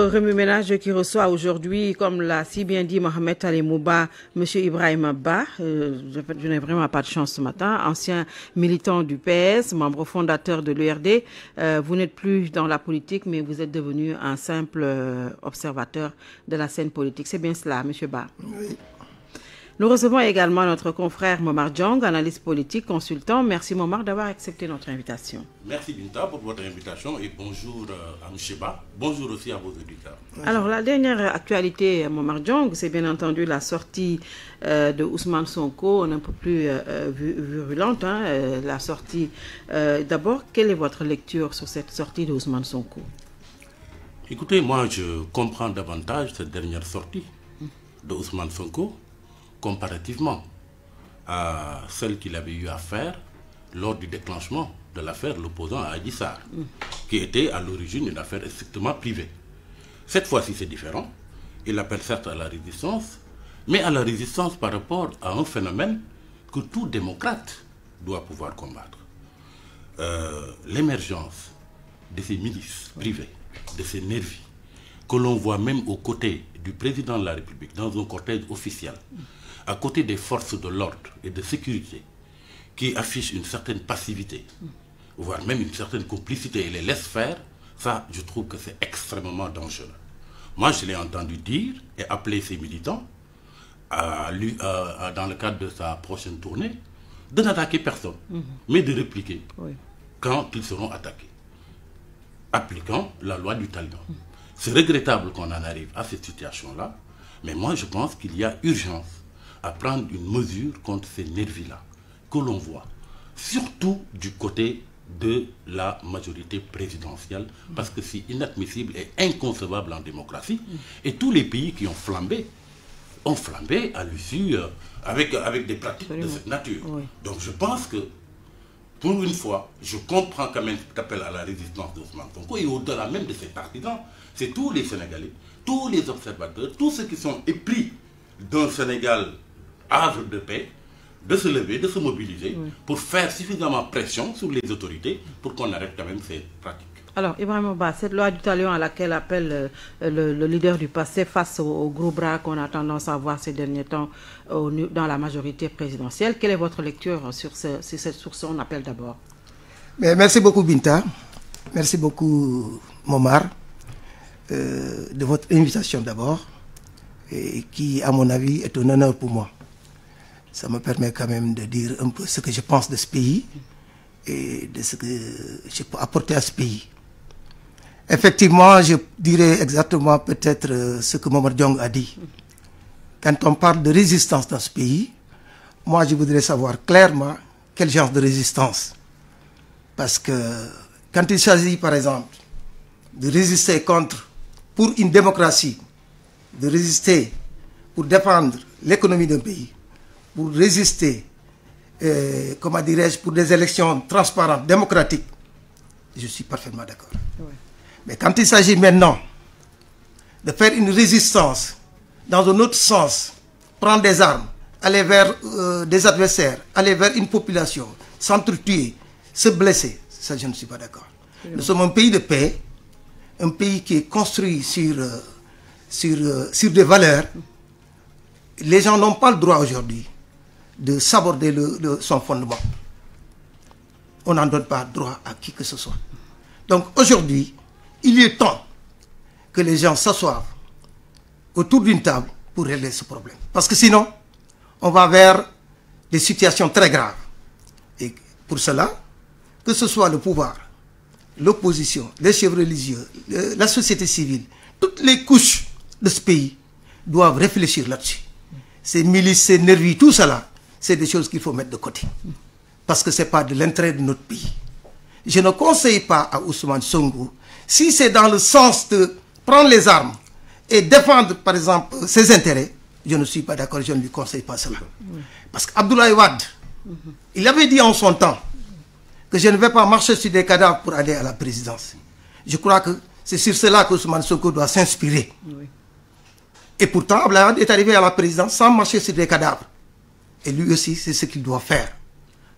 Remue-ménage qui reçoit aujourd'hui, comme l'a si bien dit Mohamed Alimouba, M. Ibrahim Abba, euh, je, n'ai vraiment pas de chance ce matin, ancien militant du PS, membre fondateur de l'URD. Euh, vous n'êtes plus dans la politique, mais vous êtes devenu un simple euh, observateur de la scène politique. C'est bien cela, M. Ba Oui. Nous recevons également notre confrère Momar Djong, analyste politique, consultant. Merci Momar d'avoir accepté notre invitation. Merci Binta pour votre invitation et bonjour à M. Ba. Bonjour aussi à vos auditeurs. Alors la dernière actualité, Momar Djong, c'est bien entendu la sortie euh, de Ousmane Sonko, un peu plus euh, virulente, hein, euh, la sortie. D'abord, quelle est votre lecture sur cette sortie de Ousmane Sonko? Écoutez, moi je comprends davantage cette dernière sortie de Ousmane Sonko comparativement à celle qu'il avait eu à faire lors du déclenchement de l'affaire l'opposant à Adissar, qui était à l'origine une affaire strictement privée. Cette fois-ci, c'est différent. Il appelle certes à la résistance, mais à la résistance par rapport à un phénomène que tout démocrate doit pouvoir combattre. Euh, L'émergence de ces milices privées, de ces nervis, que l'on voit même aux côtés du président de la République, dans un cortège officiel, à côté des forces de l'ordre et de sécurité, qui affichent une certaine passivité, voire même une certaine complicité et les laissent faire, ça, je trouve que c'est extrêmement dangereux. Moi, je l'ai entendu dire et appeler ces militants, à lui, à, dans le cadre de sa prochaine tournée, de n'attaquer personne, mais de répliquer Oui. quand ils seront attaqués, appliquant la loi du talion. C'est regrettable qu'on en arrive à cette situation-là, mais moi je pense qu'il y a urgence à prendre une mesure contre ces nervis-là que l'on voit, surtout du côté de la majorité présidentielle, parce que c'est inadmissible et inconcevable en démocratie. Et tous les pays qui ont flambé, ont flambé à l'issue euh, avec, avec des pratiques de cette nature. Oui. Donc je pense que, pour une fois, je comprends quand même cet appel à la résistance d'Ousmane Sonko, et au-delà même de ses partisans, c'est tous les Sénégalais, tous les observateurs, tous ceux qui sont épris d'un Sénégal havre de paix, de se lever, de se mobiliser, pour faire suffisamment pression sur les autorités pour qu'on arrête quand même ces pratiques. Alors, Ibrahim Abba, cette loi du talion à laquelle appelle euh, le, le leader du passé face au, au gros bras qu'on a tendance à voir ces derniers temps au nu- dans la majorité présidentielle, quelle est votre lecture sur, ce, sur, cette- sur son appel d'abord merci beaucoup Binta. Merci beaucoup Momar euh, de votre invitation d'abord et qui à mon avis est un honneur pour moi. Ça me permet quand même de dire un peu ce que je pense de ce pays et de ce que je peux apporter à ce pays. Effectivement, je dirais exactement peut-être euh, ce que Momar Diong a dit. Quand on parle de résistance dans ce pays, moi je voudrais savoir clairement quel genre de résistance. Parce que quand il s'agit, par exemple, de résister contre, pour une démocratie, de résister pour défendre l'économie d'un pays, pour résister, euh, comment dirais-je, pour des élections transparentes, démocratiques, je suis parfaitement d'accord. Mais quand il s'agit maintenant de faire une résistance dans un autre sens, prendre des armes, aller vers euh, des adversaires, aller vers une population, s'entretuer, se blesser, ça je ne suis pas d'accord. Nous sommes un pays de paix, un pays qui est construit sur, euh, sur, euh, sur des valeurs. Les gens n'ont pas le droit aujourd'hui de s'aborder son fondement. On n'en donne pas droit à qui que ce soit. Donc aujourd'hui, il est temps que les gens s'assoient autour d'une table pour régler ce problème. Parce que sinon, on va vers des situations très graves. Et pour cela, que ce soit le pouvoir, l'opposition, les chefs religieux, la société civile, toutes les couches de ce pays doivent réfléchir là-dessus. Ces milices, ces nervis, tout cela, c'est des choses qu'il faut mettre de côté. Parce que ce n'est pas de l'intérêt de notre pays. Je ne conseille pas à Ousmane Sonko, si c'est dans le sens de prendre les armes et défendre, par exemple, ses intérêts, je ne suis pas d'accord, je ne lui conseille pas cela. Parce qu'Abdoulaye Wade, il avait dit en son temps que je ne vais pas marcher sur des cadavres pour aller à la présidence. Je crois que c'est sur cela que Ousmane Sonko doit s'inspirer. Et pourtant, Abdoulaye Wade est arrivé à la présidence sans marcher sur des cadavres. Et lui aussi, c'est ce qu'il doit faire.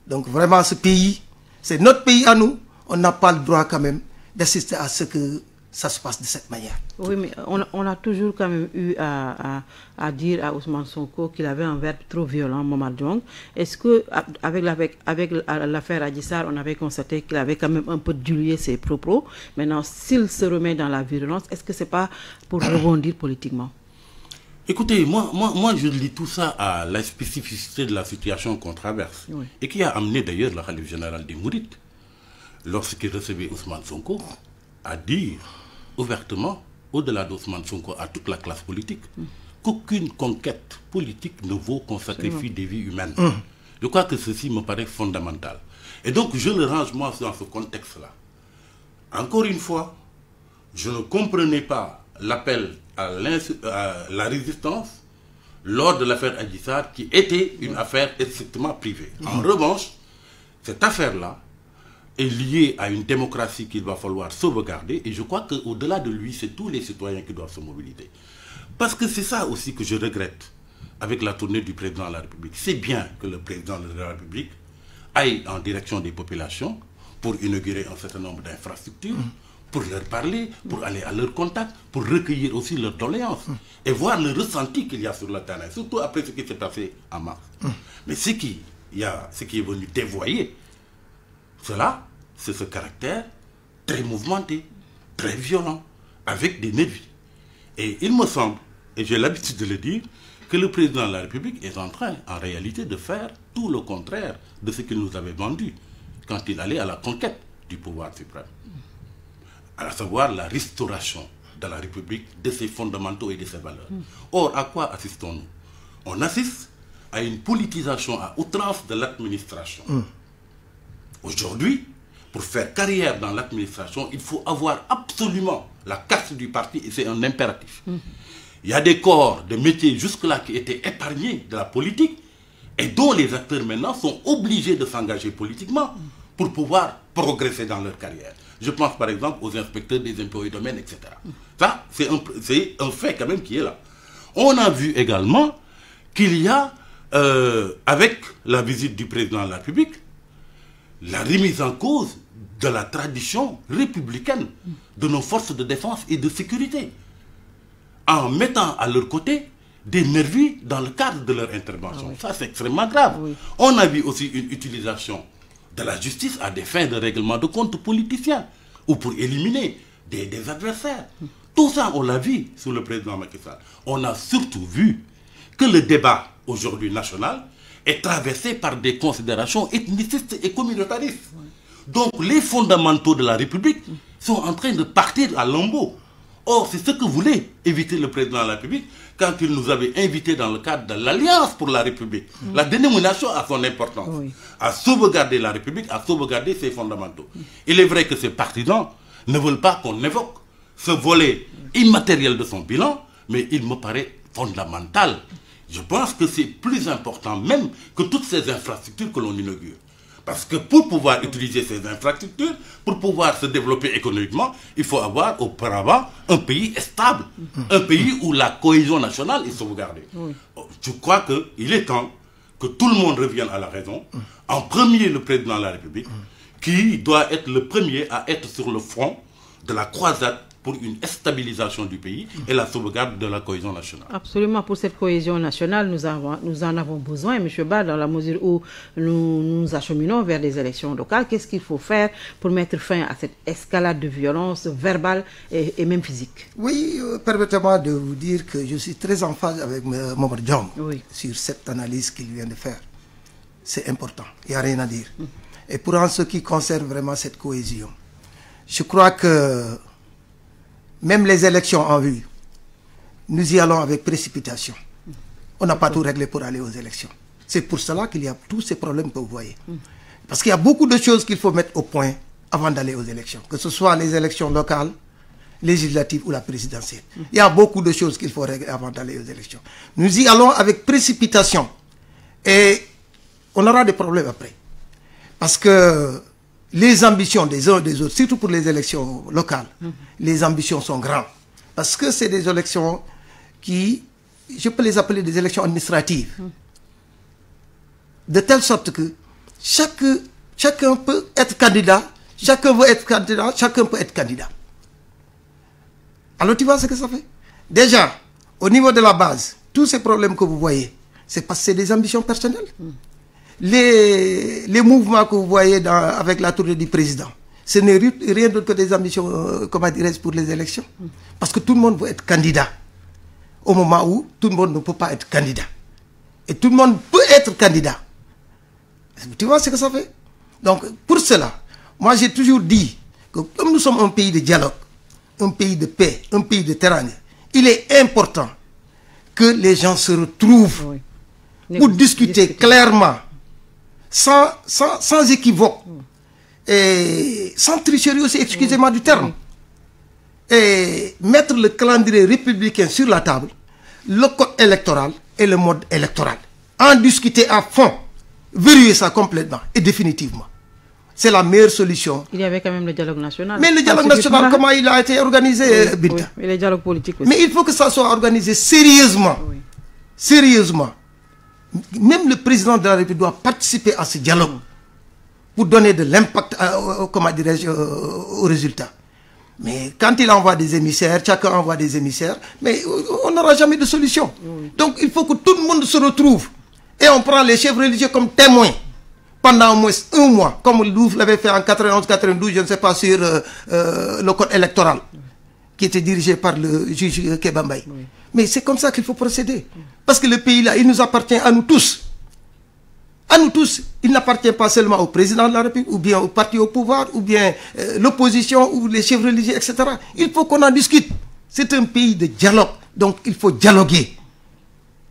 Donc vraiment, ce pays, c'est notre pays à nous. On n'a pas le droit quand même d'assister à ce que ça se passe de cette manière. Oui, mais on, on a toujours quand même eu à, à, à dire à Ousmane Sonko qu'il avait un verbe trop violent, Momar Djong. Est-ce que avec avec avec l'affaire Adissar, on avait constaté qu'il avait quand même un peu dilué ses propos. Maintenant, s'il se remet dans la violence, est-ce que c'est pas pour rebondir politiquement? Écoutez, moi, moi, moi, je lis tout ça à la spécificité de la situation qu'on traverse. Oui. Et qui a amené d'ailleurs le Khalif général des Mourites, lorsqu'il recevait Ousmane Sonko, à dire ouvertement, au-delà d'Ousmane Sonko, à toute la classe politique, qu'aucune conquête politique ne vaut qu'on sacrifie des vies humaines. Je crois que ceci me paraît fondamental. Et donc, je le range, moi, dans ce contexte-là. Encore une fois, je ne comprenais pas l'appel à, à, la résistance lors de l'affaire Adissar, qui était une affaire strictement privée. En revanche, cette affaire-là est liée à une démocratie qu'il va falloir sauvegarder, et je crois qu'au-delà de lui, c'est tous les citoyens qui doivent se mobiliser. Parce que c'est ça aussi que je regrette avec la tournée du président de la République. C'est bien que le président de la République aille en direction des populations pour inaugurer un certain nombre d'infrastructures, pour leur parler, pour aller à leur contact, pour recueillir aussi leurs doléances et voir le ressenti qu'il y a sur le terrain, surtout après ce qui s'est passé en mars. Mais ce qui, a, ce qui est venu dévoyer, cela, c'est ce caractère très mouvementé, très violent, avec des nervis. Et il me semble, et j'ai l'habitude de le dire, que le président de la République est en train, en réalité, de faire tout le contraire de ce qu'il nous avait vendu quand il allait à la conquête du pouvoir suprême. À savoir la restauration de la République, de ses fondamentaux et de ses valeurs. Or, à quoi assistons-nous? On assiste à une politisation à outrance de l'administration. Aujourd'hui, pour faire carrière dans l'administration, il faut avoir absolument la carte du parti et c'est un impératif. Il y a des corps de métiers jusque-là qui étaient épargnés de la politique et dont les acteurs maintenant sont obligés de s'engager politiquement pour pouvoir progresser dans leur carrière. Je pense par exemple aux inspecteurs des impôts et domaines, etc. Ça, c'est un, un, fait quand même qui est là. On a vu également qu'il y a, euh, avec la visite du président de la République, la remise en cause de la tradition républicaine de nos forces de défense et de sécurité, en mettant à leur côté des nervis dans le cadre de leur intervention. Ah oui. Ça, c'est extrêmement grave. Oui. On a vu aussi une utilisation de la justice à des fins de règlement de comptes politiciens ou pour éliminer des, des adversaires. Tout ça, on l'a vu sous le président Macky Sall. On a surtout vu que le débat aujourd'hui national est traversé par des considérations ethnicistes et communautaristes. Donc les fondamentaux de la République sont en train de partir à lambeaux. Or, c'est ce que voulait éviter le président de la République quand il nous avait invités dans le cadre de l'Alliance pour la République. Mmh. La dénomination a son importance. Oui. À sauvegarder la République, à sauvegarder ses fondamentaux. Mmh. Il est vrai que ces partisans ne veulent pas qu'on évoque ce volet immatériel de son bilan, mais il me paraît fondamental. Je pense que c'est plus important même que toutes ces infrastructures que l'on inaugure. Parce que pour pouvoir utiliser ces infrastructures, pour pouvoir se développer économiquement, il faut avoir auparavant un pays stable, un pays où la cohésion nationale est sauvegardée. Oui. Je crois qu'il est temps que tout le monde revienne à la raison. En premier, le président de la République, qui doit être le premier à être sur le front de la croisade pour une stabilisation du pays et la sauvegarde de la cohésion nationale. Absolument, pour cette cohésion nationale, nous, avons, nous en avons besoin, M. Ba, dans la mesure où nous nous acheminons vers des élections locales. Qu'est-ce qu'il faut faire pour mettre fin à cette escalade de violence verbale et, et même physique? Oui, euh, permettez-moi de vous dire que je suis très en phase avec Momar John oui. sur cette analyse qu'il vient de faire. C'est important, il n'y a rien à dire. Mm. Et pour en ce qui concerne vraiment cette cohésion, je crois que même les élections en vue, nous y allons avec précipitation. On n'a pas tout réglé pour aller aux élections. C'est pour cela qu'il y a tous ces problèmes que vous voyez. Parce qu'il y a beaucoup de choses qu'il faut mettre au point avant d'aller aux élections, que ce soit les élections locales, législatives ou la présidentielle. Il y a beaucoup de choses qu'il faut régler avant d'aller aux élections. Nous y allons avec précipitation et on aura des problèmes après. Parce que les ambitions des uns et des autres, surtout pour les élections locales, mmh. les ambitions sont grandes. Parce que c'est des élections qui, je peux les appeler des élections administratives. Mmh. De telle sorte que chaque, chacun peut être candidat, chacun veut être candidat, chacun peut être candidat. Alors tu vois ce que ça fait? Déjà, au niveau de la base, tous ces problèmes que vous voyez, c'est parce que c'est des ambitions personnelles. Les, les mouvements que vous voyez dans, avec la tournée du président, ce n'est rien d'autre que des ambitions, euh, comment dirais-je, pour les élections. Parce que tout le monde veut être candidat. Au moment où tout le monde ne peut pas être candidat. Et tout le monde peut être candidat. Tu vois ce que ça fait Donc, pour cela, moi j'ai toujours dit que comme nous sommes un pays de dialogue, un pays de paix, un pays de terrain, il est important que les gens se retrouvent Oui. pour discuter clairement, sans, sans, sans équivoque, et sans tricherie aussi, excusez-moi du terme, et mettre le calendrier républicain sur la table, le code électoral et le mode électoral. En discuter à fond, verrouiller ça complètement et définitivement. C'est la meilleure solution. Il y avait quand même le dialogue national. Mais le dialogue national, comment il a été organisé, Oui, Binta? oui. Et le dialogue politique aussi. Mais il faut que ça soit organisé sérieusement. Oui. Sérieusement. Même le président de la République doit participer à ce dialogue pour donner de l'impact, au- comment dirais-je, au, résultat. Mais quand il envoie des émissaires, chacun envoie des émissaires, mais on n'aura jamais de solution. Donc il faut que tout le monde se retrouve. Et on prend les chefs religieux comme témoins pendant au moins un mois, comme Louvre l'avait fait en 91-92, je ne sais pas, sur euh, euh, le code électoral, qui était dirigé par le juge euh, Kebambay. Mais c'est comme ça qu'il faut procéder. Parce que le pays là, il nous appartient à nous tous. À nous tous, il n'appartient pas seulement au président de la République, ou bien au parti au pouvoir, ou bien euh, l'opposition, ou les chefs religieux, etc. Il faut qu'on en discute. C'est un pays de dialogue, donc il faut dialoguer.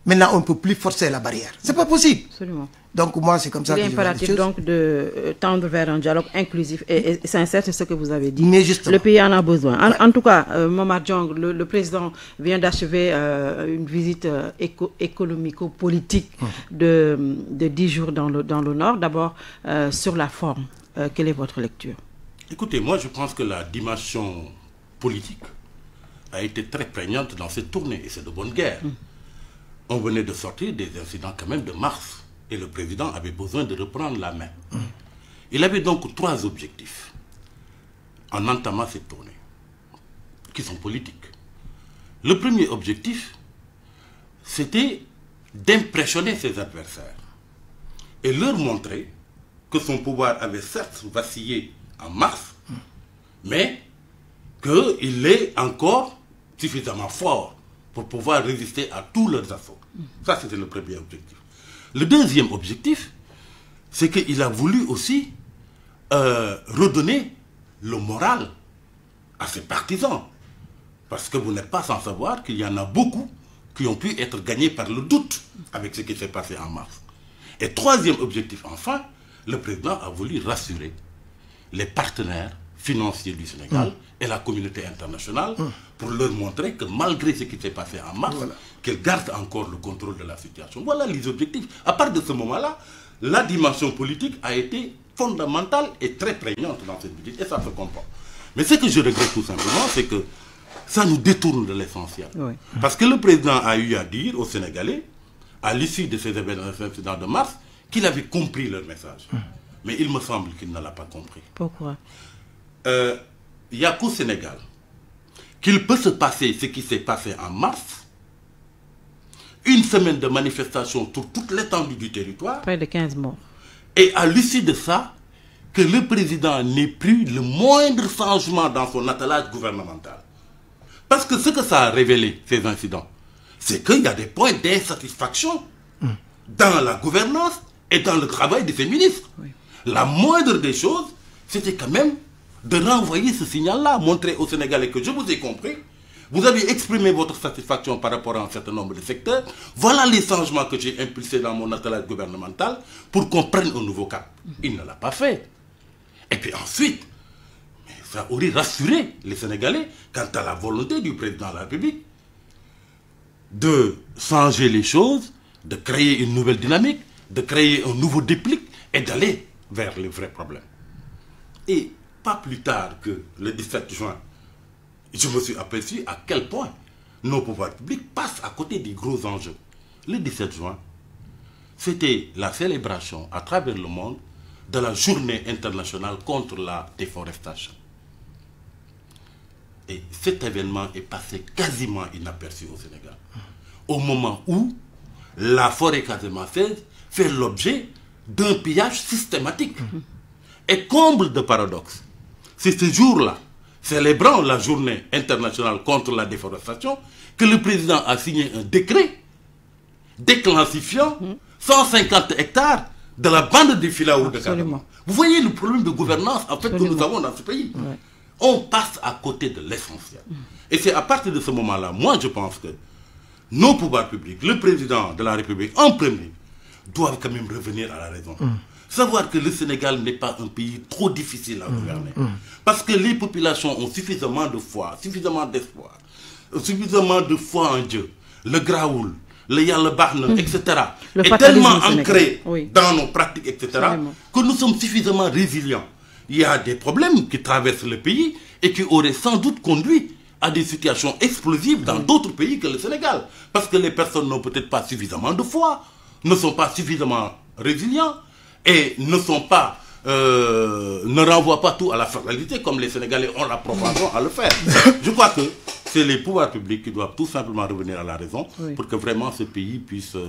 Maintenant, on ne peut plus forcer la barrière. C'est pas possible. Absolument. Donc moi, c'est comme ça Il est que je vois les impératif donc de euh, tendre vers un dialogue inclusif et, et sincère, c'est ce que vous avez dit. Mais justement. Le pays en a besoin. En, en tout cas, euh, le, le président vient d'achever euh, une visite euh, éco- économico-politique Hum. de, de 10 jours dans le, dans le Nord. D'abord, euh, sur la forme, euh, quelle est votre lecture? Écoutez, moi je pense que la dimension politique a été très prégnante dans cette tournée et c'est de bonne guerre. On venait de sortir des incidents quand même de mars et le président avait besoin de reprendre la main. Il avait donc trois objectifs en entamant cette tournée qui sont politiques. Le premier objectif, c'était d'impressionner ses adversaires et leur montrer que son pouvoir avait certes vacillé en mars, mais qu'il est encore suffisamment fort pour pouvoir résister à tous leurs assauts. Ça, c'était le premier objectif. Le deuxième objectif, c'est qu'il a voulu aussi euh, redonner le moral à ses partisans. Parce que vous n'êtes pas sans savoir qu'il y en a beaucoup qui ont pu être gagnés par le doute avec ce qui s'est passé en mars. Et troisième objectif, enfin, le président a voulu rassurer les partenaires financiers du Sénégal et la communauté internationale pour leur montrer que malgré ce qui s'est passé en mars, qu'ils gardent encore le contrôle de la situation. Voilà les objectifs. À part de ce moment-là, la dimension politique a été fondamentale et très prégnante dans cette visite, et ça se comprend. Mais ce que je regrette tout simplement, c'est que ça nous détourne de l'essentiel. Oui. Parce que le président a eu à dire aux Sénégalais, à l'issue de ces événements de mars, qu'il avait compris leur message. Mais il me semble qu'il ne l'a pas compris. Pourquoi? Euh, Il n'y a qu'au Sénégal qu'il peut se passer ce qui s'est passé en mars, une semaine de manifestation sur toute l'étendue du territoire, Près de 15 morts. et à l'issue de ça, que le président n'ait plus le moindre changement dans son attelage gouvernemental. Parce que ce que ça a révélé, ces incidents, c'est qu'il y a des points d'insatisfaction dans la gouvernance et dans le travail de ses ministres. La moindre des choses, c'était quand même de renvoyer ce signal-là, montrer aux Sénégalais que je vous ai compris, vous avez exprimé votre satisfaction par rapport à un certain nombre de secteurs. Voilà les changements que j'ai impulsés dans mon attelage gouvernemental pour qu'on prenne un nouveau cap. Il ne l'a pas fait. Et puis ensuite, ça aurait rassuré les Sénégalais quant à la volonté du président de la République de changer les choses, de créer une nouvelle dynamique, de créer un nouveau déclic et d'aller vers les vrais problèmes. Et pas plus tard que le 17 juin, je me suis aperçu à quel point nos pouvoirs publics passent à côté des gros enjeux. Le 17 juin, c'était la célébration à travers le monde de la journée internationale contre la déforestation. Et cet événement est passé quasiment inaperçu au Sénégal. Au moment où la forêt casamançaise fait l'objet d'un pillage systématique. Et comble de paradoxe, c'est ce jour-là, célébrant la journée internationale contre la déforestation, que le président a signé un décret déclassifiant 150 hectares de la bande de Filaou de Casamance. Vous voyez le problème de gouvernance en fait, que nous avons dans ce pays. On passe à côté de l'essentiel. Et c'est à partir de ce moment-là, moi je pense que nos pouvoirs publics, le président de la République en premier, doivent quand même revenir à la raison. Savoir que le Sénégal n'est pas un pays trop difficile à gouverner. Parce que les populations ont suffisamment de foi, suffisamment d'espoir, suffisamment de foi en Dieu. Le Graoul, le Yalla etc. est tellement ancré dans nos pratiques, etc. que nous sommes suffisamment résilients. Il y a des problèmes qui traversent le pays et qui auraient sans doute conduit à des situations explosives dans d'autres pays que le Sénégal. Parce que les personnes n'ont peut-être pas suffisamment de foi, ne sont pas suffisamment résilients et ne sont pas euh, ne renvoient pas tout à la fatalité comme les Sénégalais ont la propension à le faire. Je crois que c'est les pouvoirs publics qui doivent tout simplement revenir à la raison pour que vraiment ce pays puisse euh,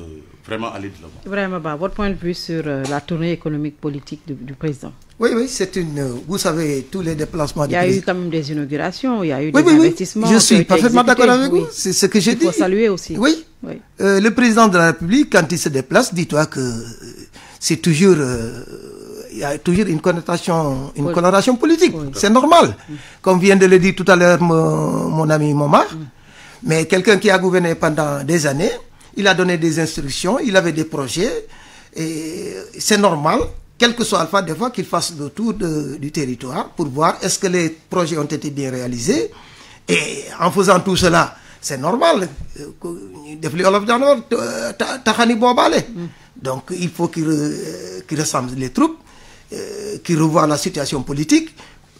vraiment aller de l'avant. Vraiment, bah, votre point de vue sur euh, la tournée économique politique du, président? Oui, oui, c'est une. Vous savez, tous les déplacements. Il y a eu quand même des inaugurations, il y a eu des investissements. Je suis parfaitement d'accord avec vous. C'est ce que j'ai dit. Il faut saluer aussi. Oui. le président de la République, quand il se déplace, dis-toi que c'est toujours il y a toujours une connotation, une coloration politique. C'est normal. Comme vient de le dire tout à l'heure mon, ami Momar. Mais quelqu'un qui a gouverné pendant des années, il a donné des instructions, il avait des projets. Et c'est normal, quel que soit Alpha, des fois qu'il fasse le tour du territoire pour voir est-ce que les projets ont été bien réalisés. Et en faisant tout cela, c'est normal. Donc il faut qu'il ressemble les troupes. Euh, qui revoit la situation politique,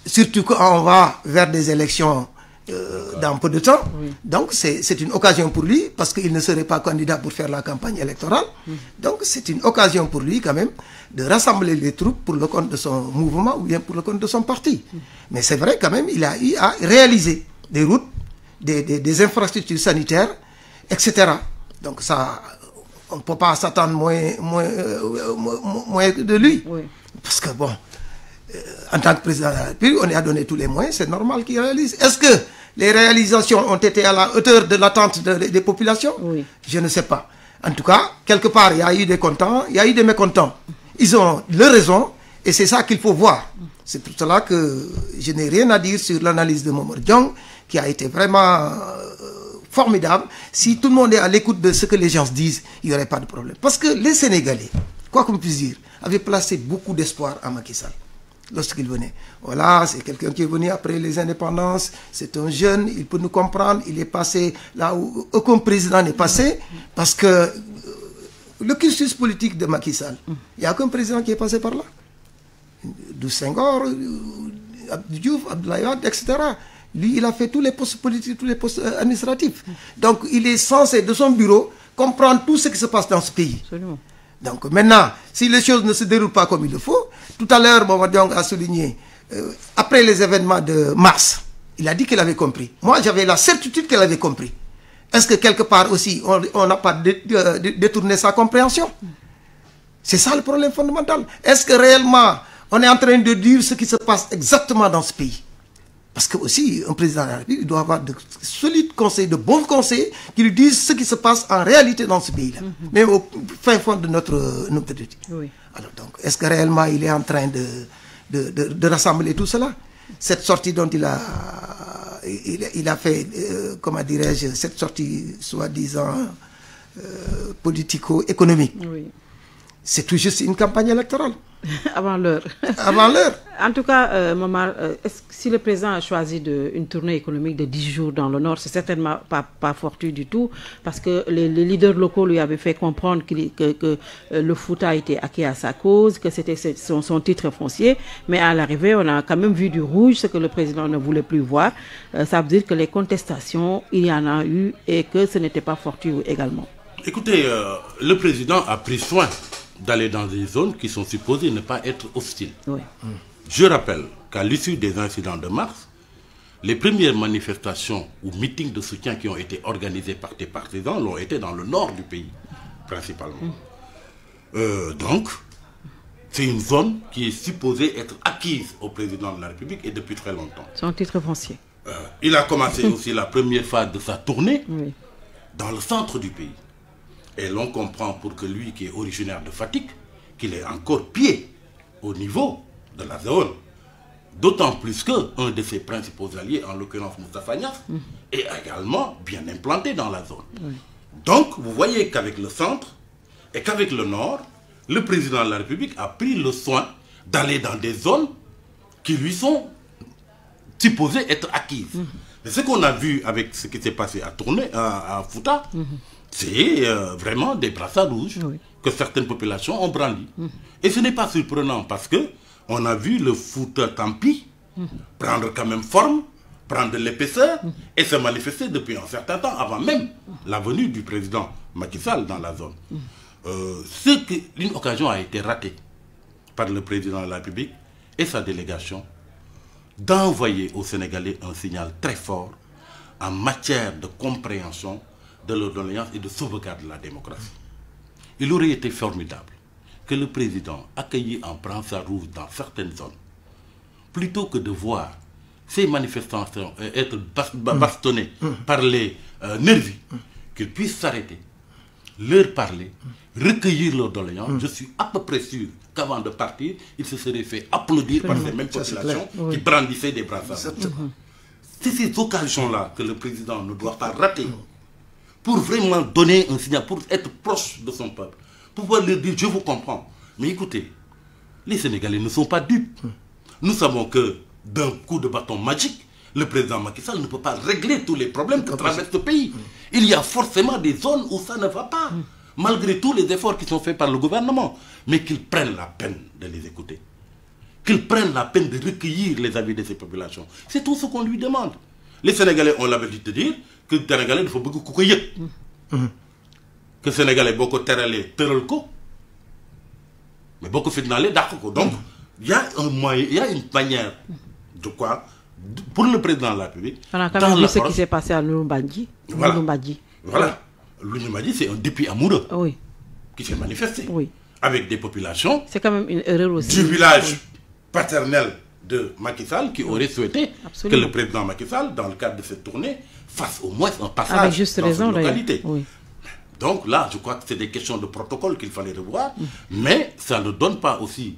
surtout quand on va vers des élections euh, dans peu de temps. Donc c'est une occasion pour lui, parce qu'il ne serait pas candidat pour faire la campagne électorale. Donc c'est une occasion pour lui quand même de rassembler les troupes pour le compte de son mouvement ou bien pour le compte de son parti. Mais c'est vrai quand même, il a eu à réaliser des routes, des, des, infrastructures sanitaires, etc. Donc ça, on ne peut pas s'attendre moins, moins, euh, moins, de lui. Parce que bon, euh, en tant que président de la République, on lui a donné tous les moyens, c'est normal qu'il réalise. Est-ce que les réalisations ont été à la hauteur de l'attente des populations? Oui. Je ne sais pas. En tout cas, quelque part, il y a eu des contents, il y a eu des mécontents. Ils ont leur raison, et c'est ça qu'il faut voir. C'est pour cela que je n'ai rien à dire sur l'analyse de Momor Diong, qui a été vraiment euh, formidable. Si tout le monde est à l'écoute de ce que les gens disent, il n'y aurait pas de problème. Parce que les Sénégalais, quoi qu'on puisse dire, avait placé beaucoup d'espoir à Macky Sall lorsqu'il venait. Voilà, c'est quelqu'un qui est venu après les indépendances, c'est un jeune, il peut nous comprendre, il est passé là où aucun président n'est passé, parce que euh, le cursus politique de Macky Sall, il n'y a aucun président qui est passé par là. Du Senghor, euh, Diouf, etc. Lui, il a fait tous les postes politiques, tous les postes euh, administratifs. Donc, il est censé, de son bureau, comprendre tout ce qui se passe dans ce pays. Absolument. Donc maintenant, si les choses ne se déroulent pas comme il le faut, tout à l'heure, Diong a souligné, euh, après les événements de mars, il a dit qu'il avait compris. Moi, j'avais la certitude qu'il avait compris. Est-ce que quelque part aussi, on n'a pas détourné sa compréhension? C'est ça le problème fondamental. Est-ce que réellement, on est en train de dire ce qui se passe exactement dans ce pays? Parce que aussi, un président de la République doit avoir de solides conseils, de bons conseils qui lui disent ce qui se passe en réalité dans ce pays-là, mhm. même au fin fond de notre, notre oui. Alors donc, est-ce que réellement il est en train de, de, de, rassembler tout cela? Cette sortie dont il a, il, a fait, euh, comment dirais-je, cette sortie soi-disant euh, politico-économique, c'est tout juste une campagne électorale. Avant l'heure. Avant l'heure. En tout cas, euh, Mamar, euh, si le président a choisi de, une tournée économique de 10 jours dans le Nord, c'est certainement pas, pas fortuit du tout, parce que les, leaders locaux lui avaient fait comprendre que, que, euh, le foot a été acquis à sa cause, que c'était son, son, titre foncier, mais à l'arrivée, on a quand même vu du rouge, ce que le président ne voulait plus voir. ça veut dire que les contestations, il y en a eu et que ce n'était pas fortuit également. Écoutez, le président a pris soin d'aller dans des zones qui sont supposées ne pas être hostiles. Je rappelle qu'à l'issue des incidents de mars, les premières manifestations ou meetings de soutien qui ont été organisés par tes partisans l'ont été dans le nord du pays, principalement. Euh, donc, c'est une zone qui est supposée être acquise au président de la République et depuis très longtemps. C'est un titre foncier. Euh, il a commencé aussi la première phase de sa tournée Oui. dans le centre du pays. Et l'on comprend pour que lui qui est originaire de Fatigue, qu'il ait encore pied au niveau de la zone. D'autant plus que un de ses principaux alliés, en l'occurrence Moustapha Niasse, est également bien implanté dans la zone. Donc, vous voyez qu'avec le centre et qu'avec le nord, le président de la République a pris le soin d'aller dans des zones qui lui sont supposées être acquises. Et ce qu'on a vu avec ce qui s'est passé à Tournai, à, à Fouta, c'est euh, vraiment des brassards rouges Oui. que certaines populations ont brandis. Et ce n'est pas surprenant parce que on a vu le Fouta Tampi prendre quand même forme, prendre de l'épaisseur et se manifester depuis un certain temps, avant même la venue du président Macky Sall dans la zone. Euh, ce que- une occasion a été ratée par le président de la République et sa délégation d'envoyer aux Sénégalais un signal très fort en matière de compréhension de leur doléance et de sauvegarde de la démocratie. Il aurait été formidable que le président accueilli en brassard rouge dans certaines zones, plutôt que de voir ces manifestations euh, être ba- bastonnées par les euh, nervis, qu'ils puissent s'arrêter, leur parler, recueillir leurs doléances, je suis à peu près sûr qu'avant de partir, ils se seraient fait applaudir par ces mêmes populations qui brandissaient des brassards. C'est ces occasions-là que le président ne doit pas rater pour vraiment donner un signal, pour être proche de son peuple, pour pouvoir leur dire je vous comprends. Mais écoutez, les Sénégalais ne sont pas dupes. Nous savons que d'un coup de bâton magique, le président Macky Sall ne peut pas régler tous les problèmes que traverse ce pays. Il y a forcément des zones où ça ne va pas, malgré tous les efforts qui sont faits par le gouvernement. Mais qu'ils prennent la peine de les écouter qu'ils prennent la peine de recueillir les avis de ces populations. C'est tout ce qu'on lui demande. Les Sénégalais ont l'habitude de dire que les Sénégalais il faut beaucoup ko yëg. que Sénégalais boo ko teralee tëral ko mais boo ko fitnaalee dàq ko donc il y a un moyen il y a une manière de quoi? Pour le président de la République On a quand même vu ce qui s'est passé à Nurumbadji. Voilà. Nurumbadji. voilà un dépit amoureux Oui, qui s'est manifesté oui. avec des populations C'est quand même une erreur aussi. du village paternel de Macky Sall qui aurait souhaité Absolument. que le président Macky Sall, dans le cadre de cette tournée, fasse au moins un passage Avec juste dans raison, localité. Oui. Donc là, je crois que c'est des questions de protocole qu'il fallait revoir, mais ça ne donne pas aussi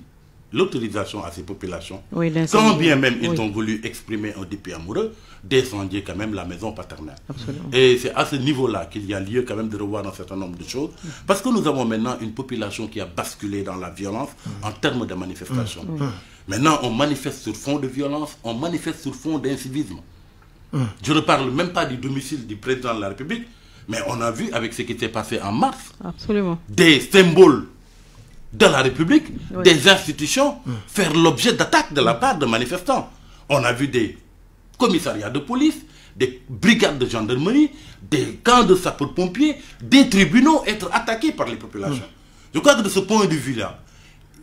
l'autorisation à ces populations, Oui, quand bien même ils Oui. ont voulu exprimer un dépit amoureux, d'incendier quand même la maison paternelle. Absolument. Et c'est à ce niveau-là qu'il y a lieu quand même de revoir un certain nombre de choses, parce que nous avons maintenant une population qui a basculé dans la violence en termes de manifestation. Maintenant, on manifeste sur fond de violence, on manifeste sur fond d'incivisme. Je ne parle même pas du domicile du président de la République, mais on a vu avec ce qui s'est passé en mars, Absolument. des symboles de la République, Oui. des institutions, faire l'objet d'attaques de la part de manifestants. On a vu des commissariats de police, des brigades de gendarmerie, des camps de sapeurs-pompiers, des tribunaux être attaqués par les populations. Je crois que de ce point de vue-là,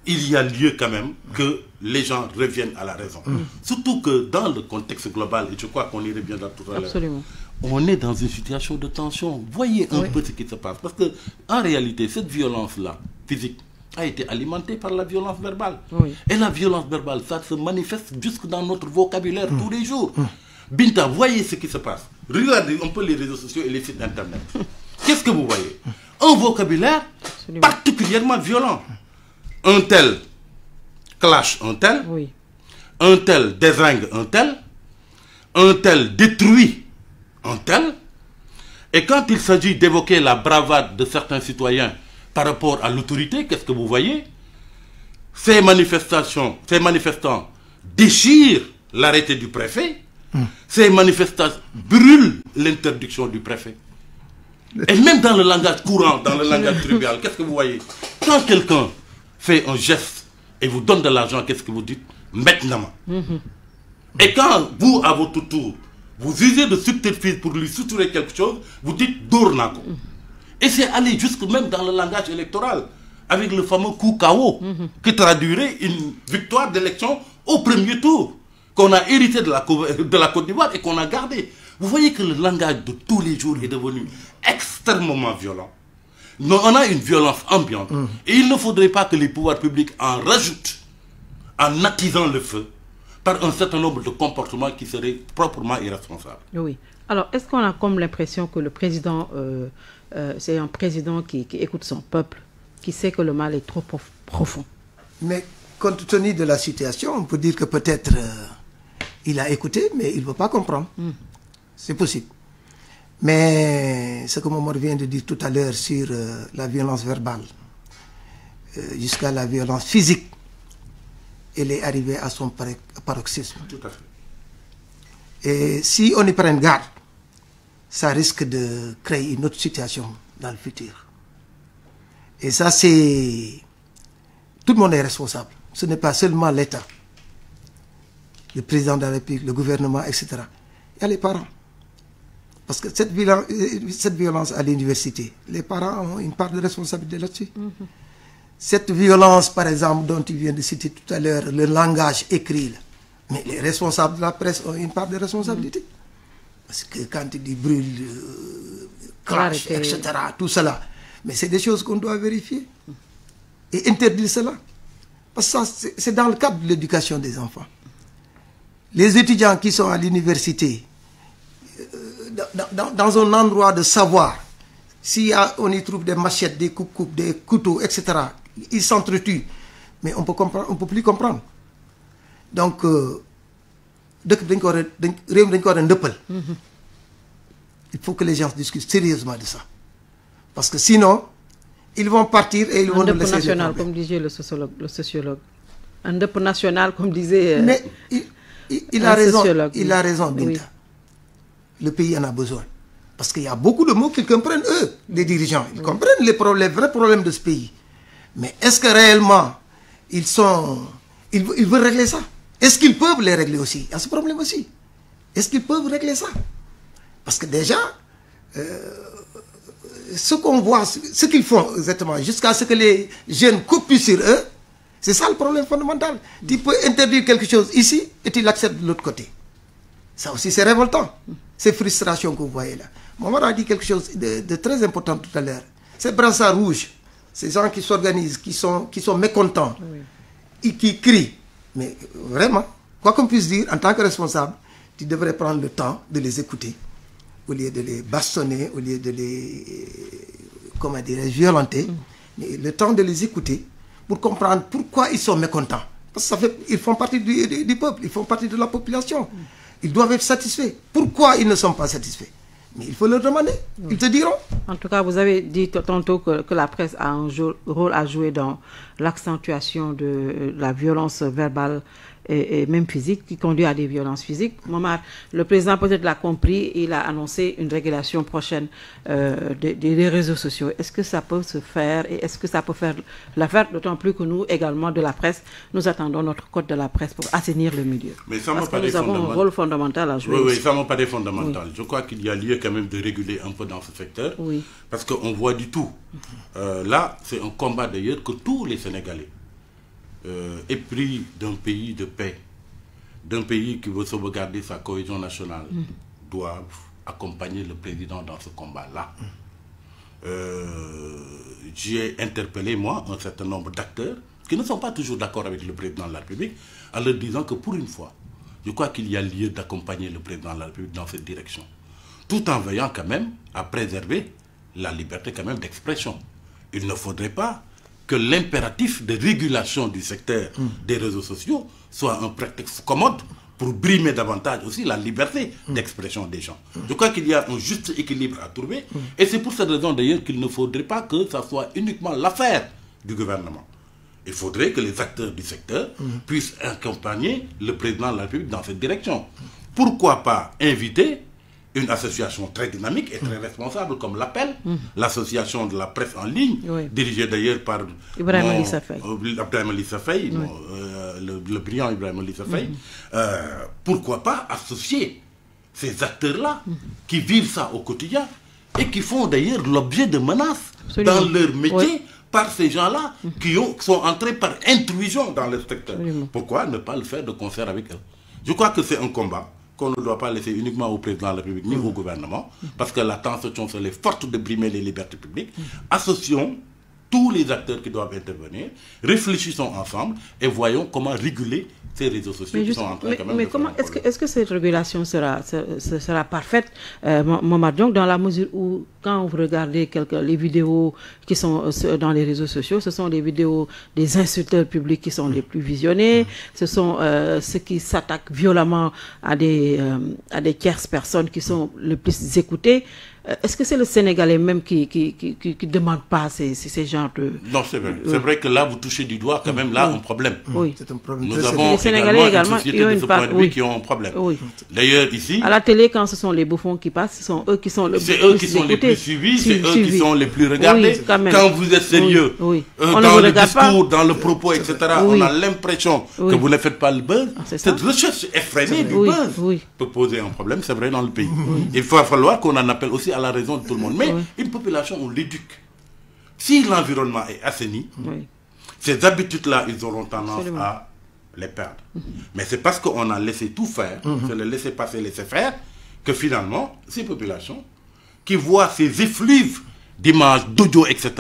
il y a lieu quand même que les gens reviennent à la raison. Surtout que dans le contexte global, et je crois qu'on y reviendra tout à l'heure, on est dans une situation de tension. Voyez un peu ce qui se passe. Parce que, en réalité, cette violence-là, physique, a été alimentée par la violence verbale. Oui. Et la violence verbale, ça se manifeste jusque dans notre vocabulaire tous les jours. Binta, voyez ce qui se passe. Regardez un peu les réseaux sociaux et les sites internet. Qu'est-ce que vous voyez? Un vocabulaire Absolument. particulièrement violent. Un tel clash un tel, Oui. un tel désingue un tel, un tel détruit un tel, et quand il s'agit d'évoquer la bravade de certains citoyens par rapport à l'autorité, qu'est-ce que vous voyez? Ces manifestations, ces manifestants déchirent l'arrêté du préfet, ces manifestants brûlent l'interdiction du préfet. Et même dans le langage courant, dans le langage trivial, qu'est-ce que vous voyez? Quand quelqu'un fait un geste et vous donne de l'argent, qu'est-ce que vous dites? Maintenant. Et quand vous, à votre tour, vous usez de subterfuge pour lui suturer quelque chose, vous dites Dornako. Et c'est aller jusque même dans le langage électoral, avec le fameux coup KO, qui traduirait une victoire d'élection au premier tour. qu'on a hérité de la, de la Côte d'Ivoire et qu'on a gardé. Vous voyez que le langage de tous les jours est devenu extrêmement violent. On a une violence ambiante. Et il ne faudrait pas que les pouvoirs publics en rajoutent en attisant le feu par un certain nombre de comportements qui seraient proprement irresponsables. Oui. Alors, est-ce qu'on a comme l'impression que le président, euh, euh, c'est un président qui, qui, écoute son peuple, qui sait que le mal est trop prof profond? Mais compte tenu de la situation, on peut dire que peut-être euh, il a écouté, mais il ne veut pas comprendre. Mm. C'est possible. Mais ce que Momor vient de dire tout à l'heure sur la violence verbale, jusqu'à la violence physique, elle est arrivée à son paroxysme. Tout à fait. Et si on y prend garde, ça risque de créer une autre situation dans le futur. Et ça, c'est... Tout le monde est responsable. Ce n'est pas seulement l'État, le président de la République, le gouvernement, etc. Il y a les parents. Parce que cette violence, cette violence à l'université, les parents ont une part de responsabilité là-dessus. Mm -hmm. Cette violence, par exemple, dont tu viens de citer tout à l'heure, le langage écrit, là, mais les responsables de la presse ont une part de responsabilité. Parce que quand ils disent brûle, euh, crash, etc., tout cela, mais c'est des choses qu'on doit vérifier et interdire cela. Parce que c'est dans le cadre de l'éducation des enfants. Les étudiants qui sont à l'université, euh, dans, un endroit de savoir, si on y trouve des machettes, des coupes-coupes, des couteaux, etc., ils s'entretuent. Mais on peut comprendre, on peut plus comprendre. Donc, il faut que les gens discutent sérieusement de ça. Parce que sinon, ils vont partir et ils vont un nous laisser national, comme disait le sociologue. Le sociologue. Un national, comme disait. Mais il, il, il a raison. Il a raison, Binta. Oui. Le pays en a besoin. Parce qu'il y a beaucoup de mots qu'ils comprennent, eux, les dirigeants. Ils comprennent les problèmes, vrais problèmes de ce pays. Mais est-ce que réellement, ils sont. Ils, ils veulent régler ça? Est-ce qu'ils peuvent les régler aussi? Il y a ce problème aussi. Est-ce qu'ils peuvent régler ça? Parce que déjà, euh, ce qu'on voit, ce qu'ils font exactement, jusqu'à ce que les jeunes copient sur eux, c'est ça le problème fondamental. Tu peux interdire quelque chose ici et tu l'acceptes de l'autre côté. Ça aussi, c'est révoltant. Ces frustrations que vous voyez là. Maman a dit quelque chose de, de très important tout à l'heure. Ces brassards rouges, ces gens qui s'organisent, qui sont, qui sont mécontents, oui. et qui crient. Mais vraiment, quoi qu'on puisse dire, en tant que responsable, tu devrais prendre le temps de les écouter, au lieu de les bastonner, au lieu de les, comment dire, violenter, mm. mais le temps de les écouter pour comprendre pourquoi ils sont mécontents. Parce que ça fait, ils font partie du, du, du peuple, ils font partie de la population. Ils doivent être satisfaits. Pourquoi ils ne sont pas satisfaits? Mais il faut leur demander. Oui. Ils te diront. En tout cas, vous avez dit tantôt que, que la presse a un rôle à jouer dans l'accentuation de la violence verbale et, et, même physique qui conduit à des violences physiques. Momar, le président peut-être l'a compris, il a annoncé une régulation prochaine euh, des, des, réseaux sociaux. Est-ce que ça peut se faire et est-ce que ça peut faire l'affaire? D'autant plus que nous, également, de la presse, nous attendons notre code de la presse pour assainir le milieu. Mais ça Parce que nous avons un rôle fondamental à jouer. Oui, oui, ça m'a pas des fondamental. Oui. Je crois qu'il y a lieu quand même de réguler un peu dans ce secteur. Oui. Parce qu'on voit du tout. Euh, là, c'est un combat d'ailleurs que tous les Sénégalais euh, épris d'un pays de paix, d'un pays qui veut sauvegarder sa cohésion nationale, mm. doivent accompagner le président dans ce combat-là. Mm. Euh, J'ai interpellé, moi, un certain nombre d'acteurs qui ne sont pas toujours d'accord avec le président de la République, en leur disant que pour une fois, je crois qu'il y a lieu d'accompagner le président de la République dans cette direction, tout en veillant quand même à préserver la liberté quand même d'expression. Il ne faudrait pas que l'impératif de régulation du secteur mmh. des réseaux sociaux soit un prétexte commode pour brimer davantage aussi la liberté mmh. d'expression des gens. Je crois qu'il y a un juste équilibre à trouver et c'est pour cette raison d'ailleurs qu'il ne faudrait pas que ça soit uniquement l'affaire du gouvernement. Il faudrait que les acteurs du secteur puissent accompagner le président de la République dans cette direction. Pourquoi pas inviter une association très dynamique et très responsable comme l'appel, mmh. l'association de la presse en ligne, oui. dirigée d'ailleurs par Ibrahim Ali Safai Oui. euh, le, le brillant Ibrahim Ali Safai. Euh, pourquoi pas associer ces acteurs-là qui vivent ça au quotidien et qui font d'ailleurs l'objet de menaces Absolument. dans leur métier Oui. par ces gens-là qui, ont- qui sont entrés par intrusion dans le secteur. Absolument. Pourquoi ne pas le faire de concert avec eux? Je crois que c'est un combat qu'on ne doit pas laisser uniquement au président de la République ni au gouvernement, parce que la tension sur les fortes de brimer les libertés publiques. Associons tous les acteurs qui doivent intervenir, réfléchissons ensemble et voyons comment réguler ces réseaux sociaux mais qui sont en train mais, quand même mais de comment est-ce que, cette régulation sera, sera, sera parfaite, euh, Diong, dans la mesure où, quand vous regardez quelques, les vidéos qui sont euh, dans les réseaux sociaux, ce sont les vidéos des insulteurs publics qui sont les plus visionnées, ce sont euh, ceux qui s'attaquent violemment à des, euh, à des tierces personnes qui sont le plus écoutées. Euh, Est-ce que c'est le Sénégalais même qui qui, qui, demande pas ces, ces, genres de... Non, c'est vrai. C'est vrai que là, vous touchez du doigt quand même là un problème. Oui. C'est un problème Nous avons. Les Sénégalais également, également, une société ils ont de ce part- point de vue oui. qui ont un problème. Oui. D'ailleurs, ici, À la télé, quand ce sont les bouffons qui passent, ce sont eux qui sont le c'est plus eux qui sont les plus suivis, c'est eux qui sont les plus regardés. Oui, quand même. vous êtes sérieux, Oui, oui. euh, dans le regarde pas. discours, dans le propos, etc., Oui. on a l'impression Oui. que vous ne faites pas le buzz. Ah, c'est ça. Cette recherche effrénée du Oui, buzz peut poser un problème, c'est vrai, dans le pays. Il va falloir qu'on en appelle aussi à la raison de tout le monde. Mais Oui. une population, on l'éduque. Si l'environnement est assaini, Oui. ces habitudes-là, ils auront tendance Absolument. à les perdre. Mais c'est parce qu'on a laissé tout faire, c'est le laisser passer, laisser faire, que finalement, ces populations qui voient ces effluves d'images, d'audio, etc.,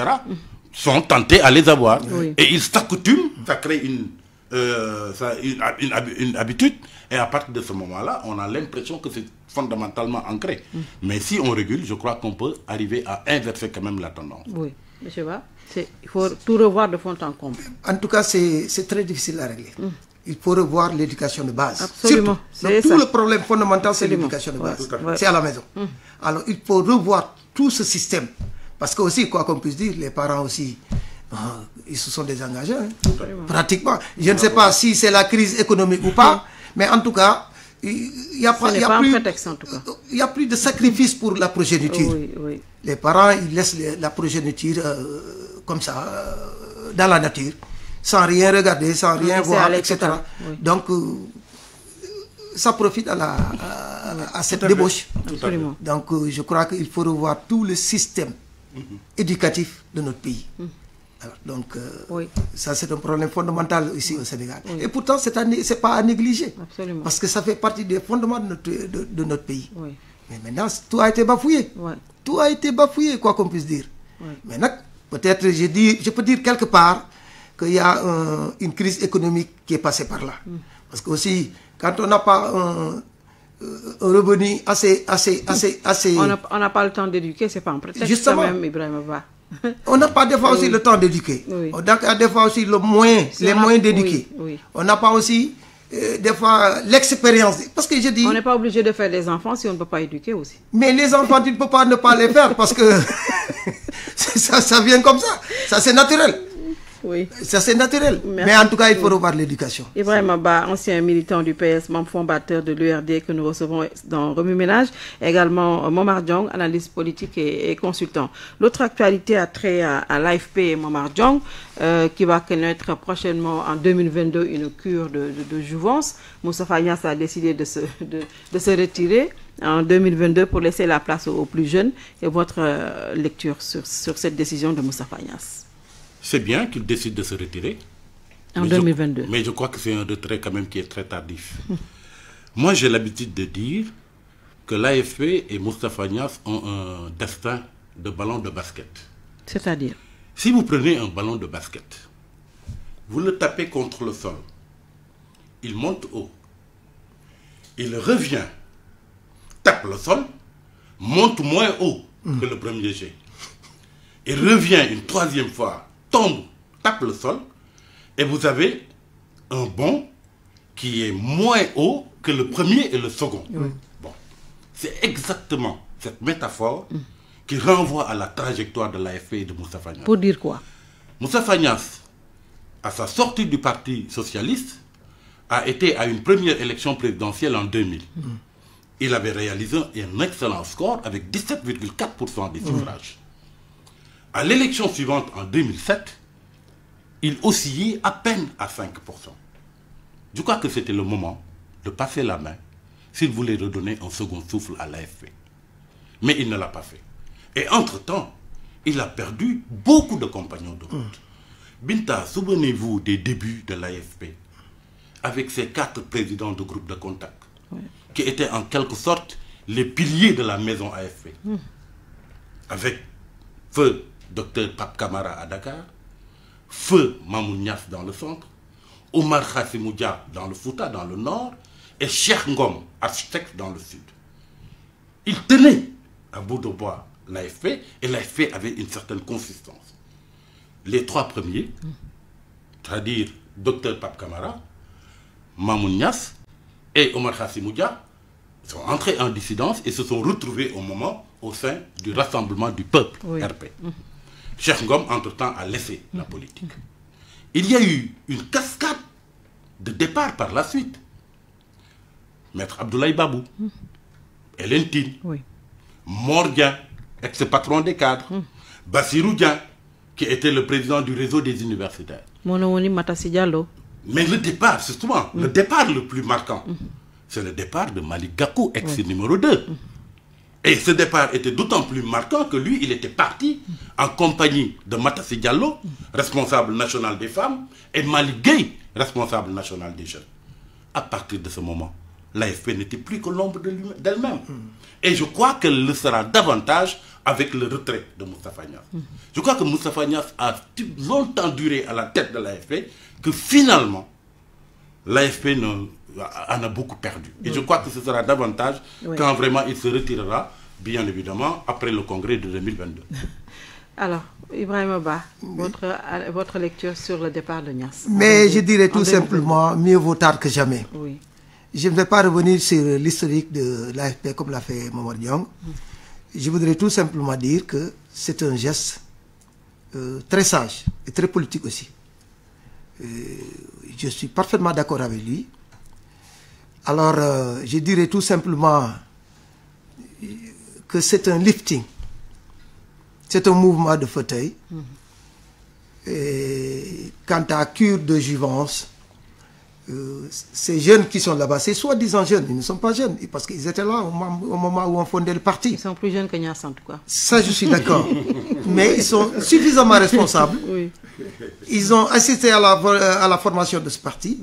sont tentées à les avoir. Oui. Et ils s'accoutument, ça crée une, euh, ça- une, une habi- une habitude, et à partir de ce moment-là, on a l'impression que c'est fondamentalement ancré. Mais si on régule, je crois qu'on peut arriver à inverser quand même la tendance. Oui, monsieur Ba, c'est- il faut tout revoir de fond en comble. En tout cas, c'est très difficile à régler. Il faut revoir l'éducation de base. Absolument, Donc, tout ça. le problème fondamental, c'est l'éducation de base. C'est à la maison. Alors, il faut revoir tout ce système. Parce que aussi, quoi qu'on puisse dire, les parents aussi, euh, ils se sont désengagés. hein. Pratiquement. Je ne sais pas si c'est la crise économique ou pas, mais en tout cas, il n'y a, pas- y a pas plus, prétexte, en tout cas. il y a plus de sacrifice pour la progéniture. Oui, oui. Les parents, ils laissent les- la progéniture euh, comme ça, euh, dans la nature, sans rien regarder, sans rien voir, etc. Donc, euh, ça profite à, la, à, à cette débauche. Donc, euh, je crois qu'il faut revoir tout le système éducatif de notre pays. Alors, donc, euh, Oui. ça, c'est un problème fondamental ici au Sénégal. Et pourtant, ce n'est pas à négliger. Absolument. Parce que ça fait partie des fondements de notre, de- de notre pays. Oui. Mais maintenant, tout a été bafouillé. Tout a été bafouillé, quoi qu'on puisse dire. Nag, peut-être, je, dis, je peux dire quelque part qu'il y a un- une crise économique qui est passée par là. Mm. Parce que aussi, quand on n'a pas un, un revenu assez, assez, assez, assez... On n'a pas le temps d'éduquer, c'est pas un prétexte Justement. quand même, Ibrahim. On n'a pas des fois aussi le temps d'éduquer. Oui. On a des fois aussi le moyen, les moyens d'éduquer. oui. On n'a pas aussi euh, des fois l'expérience. Parce que je dis, On n'est pas obligé de faire des enfants si on ne peut pas éduquer aussi. mais les enfants, tu ne peux pas ne pas les faire parce que ça, ça vient comme ça. Ça c'est naturel. Oui. Ça c'est naturel. Merci. Mais en tout cas, il faut revoir l'éducation. Ibrahim Abba, ancien militant du PS, membre fondateur de l'URD que nous recevons dans Remue Ménage, également euh, Momar Diong, analyste politique et, et consultant. L'autre actualité a trait à, à l'AFP et Momar Diong, euh, qui va connaître prochainement en 2022 une cure de, de, de jouvence. Moussa Fagnas a décidé de se, de, de se retirer en 2022 pour laisser la place aux, plus jeunes. Et votre euh, lecture sur, sur cette décision de Moussa Fagnas C'est bien qu'il décide de se retirer. en Mais je- 2022 mais je crois que c'est un retrait quand même qui est très tardif. Moi, j'ai l'habitude de dire que l'AFP et Moustapha Nias ont un destin de ballon de basket. C'est-à-dire? Si vous prenez un ballon de basket, vous le tapez contre le sol, il monte haut, il revient, tape le sol, monte moins haut que le premier jet. Il revient une troisième fois, tombe, tape le sol, et vous avez un bond qui est moins haut que le premier et le second. Bon. C'est exactement cette métaphore qui renvoie à la trajectoire de l'AFP et de Moustapha Niasse. Pour dire quoi? Moustapha Niasse, à sa sortie du Parti Socialiste, a été à une première élection présidentielle en 2000. Il avait réalisé un excellent score avec 17,4% des suffrages. À l'élection suivante, en 2007, il oscillait à peine à 5%. Je crois que c'était le moment de passer la main s'il voulait redonner un second souffle à l'AFP. Mais il ne l'a pas fait. Et entre-temps, il a perdu beaucoup de compagnons de route. Binta, souvenez-vous des débuts de l'AFP. avec ses quatre présidents de groupe de contact, qui étaient en quelque sorte les piliers de la maison AFP. Avec feu docteur Pape Kamara à Dakar, feu Mamoun Nias dans le centre, Omar Khassimoudia dans le Fouta, dans le nord, et Cheikh Ngom, architecte dans le sud. Il tenait à bout de bois l'AFP et l'AFP avait une certaine consistance. Les trois premiers, c'est-à-dire Dr Pape Kamara, Mamoun Nias et Omar Khassimoudia, sont entrés en dissidence et se sont retrouvés au moment au sein du Rassemblement du peuple RP. Cheikh Ngom, entre-temps, a laissé la politique. Il y a eu une cascade de départ par la suite. Maître Abdoulaye Babou, Hélène Tine, Morgan, ex-patron des cadres, Bassirou Dian, qui était le président du réseau des universitaires. Mais le départ, justement, le départ le plus marquant, c'est le départ de Malik Gakou, ex numéro 2. Et ce départ était d'autant plus marquant que lui, il était parti en compagnie de Matassi Diallo, responsable national des femmes, et Malik Gay, responsable national des jeunes. À partir de ce moment, l'AFP n'était plus que l'ombre d'elle-même. Et je crois qu'elle le sera davantage avec le retrait de Moustapha Nias. Je crois que Moustapha Nias a longtemps duré à la tête de l'AFP, que finalement, l'AFP en a beaucoup perdu. Et je crois que ce sera davantage quand vraiment il se retirera, bien évidemment, après le congrès de 2022. Alors, Ibrahim Abba, votre, votre lecture sur le départ de Nias. Mais je dirais tout simplement, mieux vaut tard que jamais. Oui. Je ne vais pas revenir sur l'historique de l'AFP comme l'a fait Momar Diong. Je voudrais tout simplement dire que c'est un geste euh, très sage et très politique aussi. Euh, je suis parfaitement d'accord avec lui. Alors, euh, je dirais tout simplement que c'est un lifting. C'est un mouvement de fauteuil. Et quant à cure de juvence, euh, ces jeunes qui sont là-bas, c'est soi-disant jeunes, ils ne sont pas jeunes, parce qu'ils étaient là au moment, où on fondait le parti. Ils sont plus jeunes que Nias en tout cas. Ça, je suis d'accord. Mais ils sont suffisamment responsables. Oui. Ils ont assisté à la, à la formation de ce parti.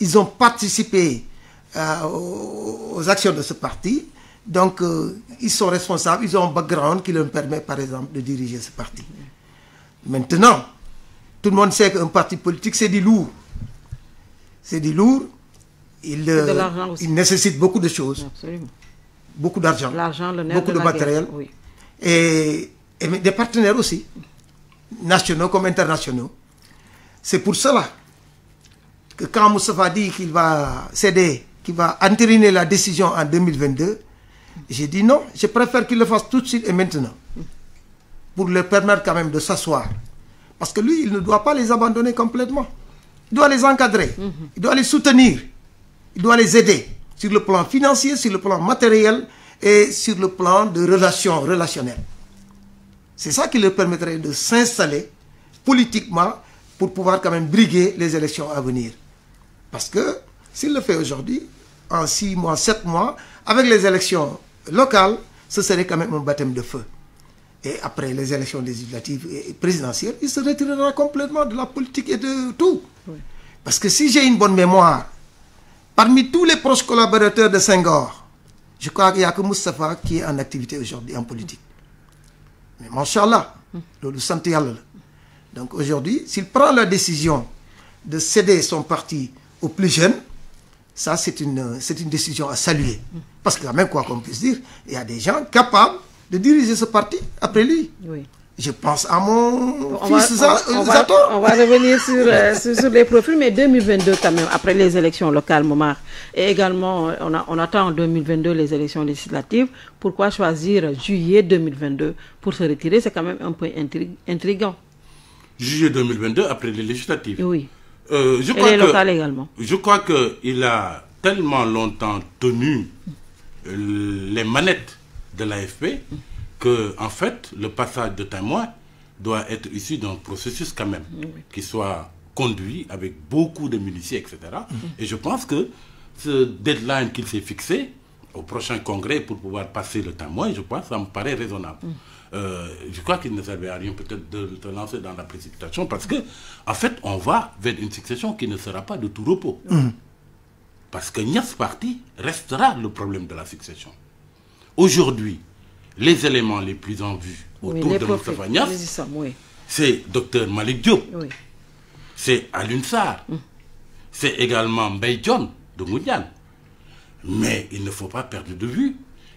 Ils ont participé euh, aux actions de ce parti. Donc, euh, ils sont responsables, ils ont un background qui leur permet, par exemple, de diriger ce parti. Maintenant, tout le monde sait qu'un parti politique, c'est du lourd. C'est du lourd. Il, il nécessite beaucoup de choses. Absolument. Beaucoup d'argent. Beaucoup de, matériel. guerre, oui. Et, et des partenaires aussi, nationaux comme internationaux. C'est pour cela que quand Moustapha dit qu'il va céder, qu'il va entériner la décision en 2022, j'ai dit non, je préfère qu'il le fasse tout de suite et maintenant. Pour leur permettre quand même de s'asseoir. Parce que lui, il ne doit pas les abandonner complètement. Il doit les encadrer. Il doit les soutenir. Il doit les aider. Sur le plan financier, sur le plan matériel et sur le plan de relations relationnelles. C'est ça qui leur permettrait de s'installer politiquement pour pouvoir quand même briguer les élections à venir. Parce que s'il le fait aujourd'hui, en six mois, sept mois, avec les élections locales, ce serait quand même un baptême de feu. Et après les élections législatives et présidentielles, il se retirera complètement de la politique et de tout. Parce que si j'ai une bonne mémoire, parmi tous les proches collaborateurs de Senghor, je crois qu'il n'y a que Moustapha qui est en activité aujourd'hui en politique. Mais Machallah, le santé Allah. Donc aujourd'hui, s'il prend la décision de céder son parti aux plus jeunes, ça c'est une, c'est une décision à saluer. Parce que même quoi qu'on puisse dire, il y a des gens capables de diriger ce parti après lui. Oui. Je pense à mon On va, fils Za- on- on va- on va revenir sur, euh, sur, sur les profils, mais 2022 quand même, après les élections locales, Momar. Et également, euh, on, a- on attend en 2022 les élections législatives. Pourquoi choisir juillet 2022 pour se retirer? C'est quand même un peu intri- intriguant. Juillet 2022 après les législatives. Oui. Euh, je Et crois les que- locales également. Je crois qu'il a tellement longtemps tenu les manettes de l'AFP que, en fait, le passage de témoin doit être issu d'un processus quand même, qui soit conduit avec beaucoup de municiers, etc. Et je pense que ce deadline qu'il s'est fixé au prochain congrès pour pouvoir passer le témoin, je pense ça me paraît raisonnable. Euh, je crois qu'il ne servait à rien peut-être de te lancer dans la précipitation parce que, en fait, on va vers une succession qui ne sera pas de tout repos. Parce que Nias Parti restera le problème de la succession. Aujourd'hui, les éléments les plus en vue autour de. Moustapha oui. c'est Dr Malik Diop, Oui. c'est Alun Sarr, c'est également Mbaye John de Mounian. Mais il ne faut pas perdre de vue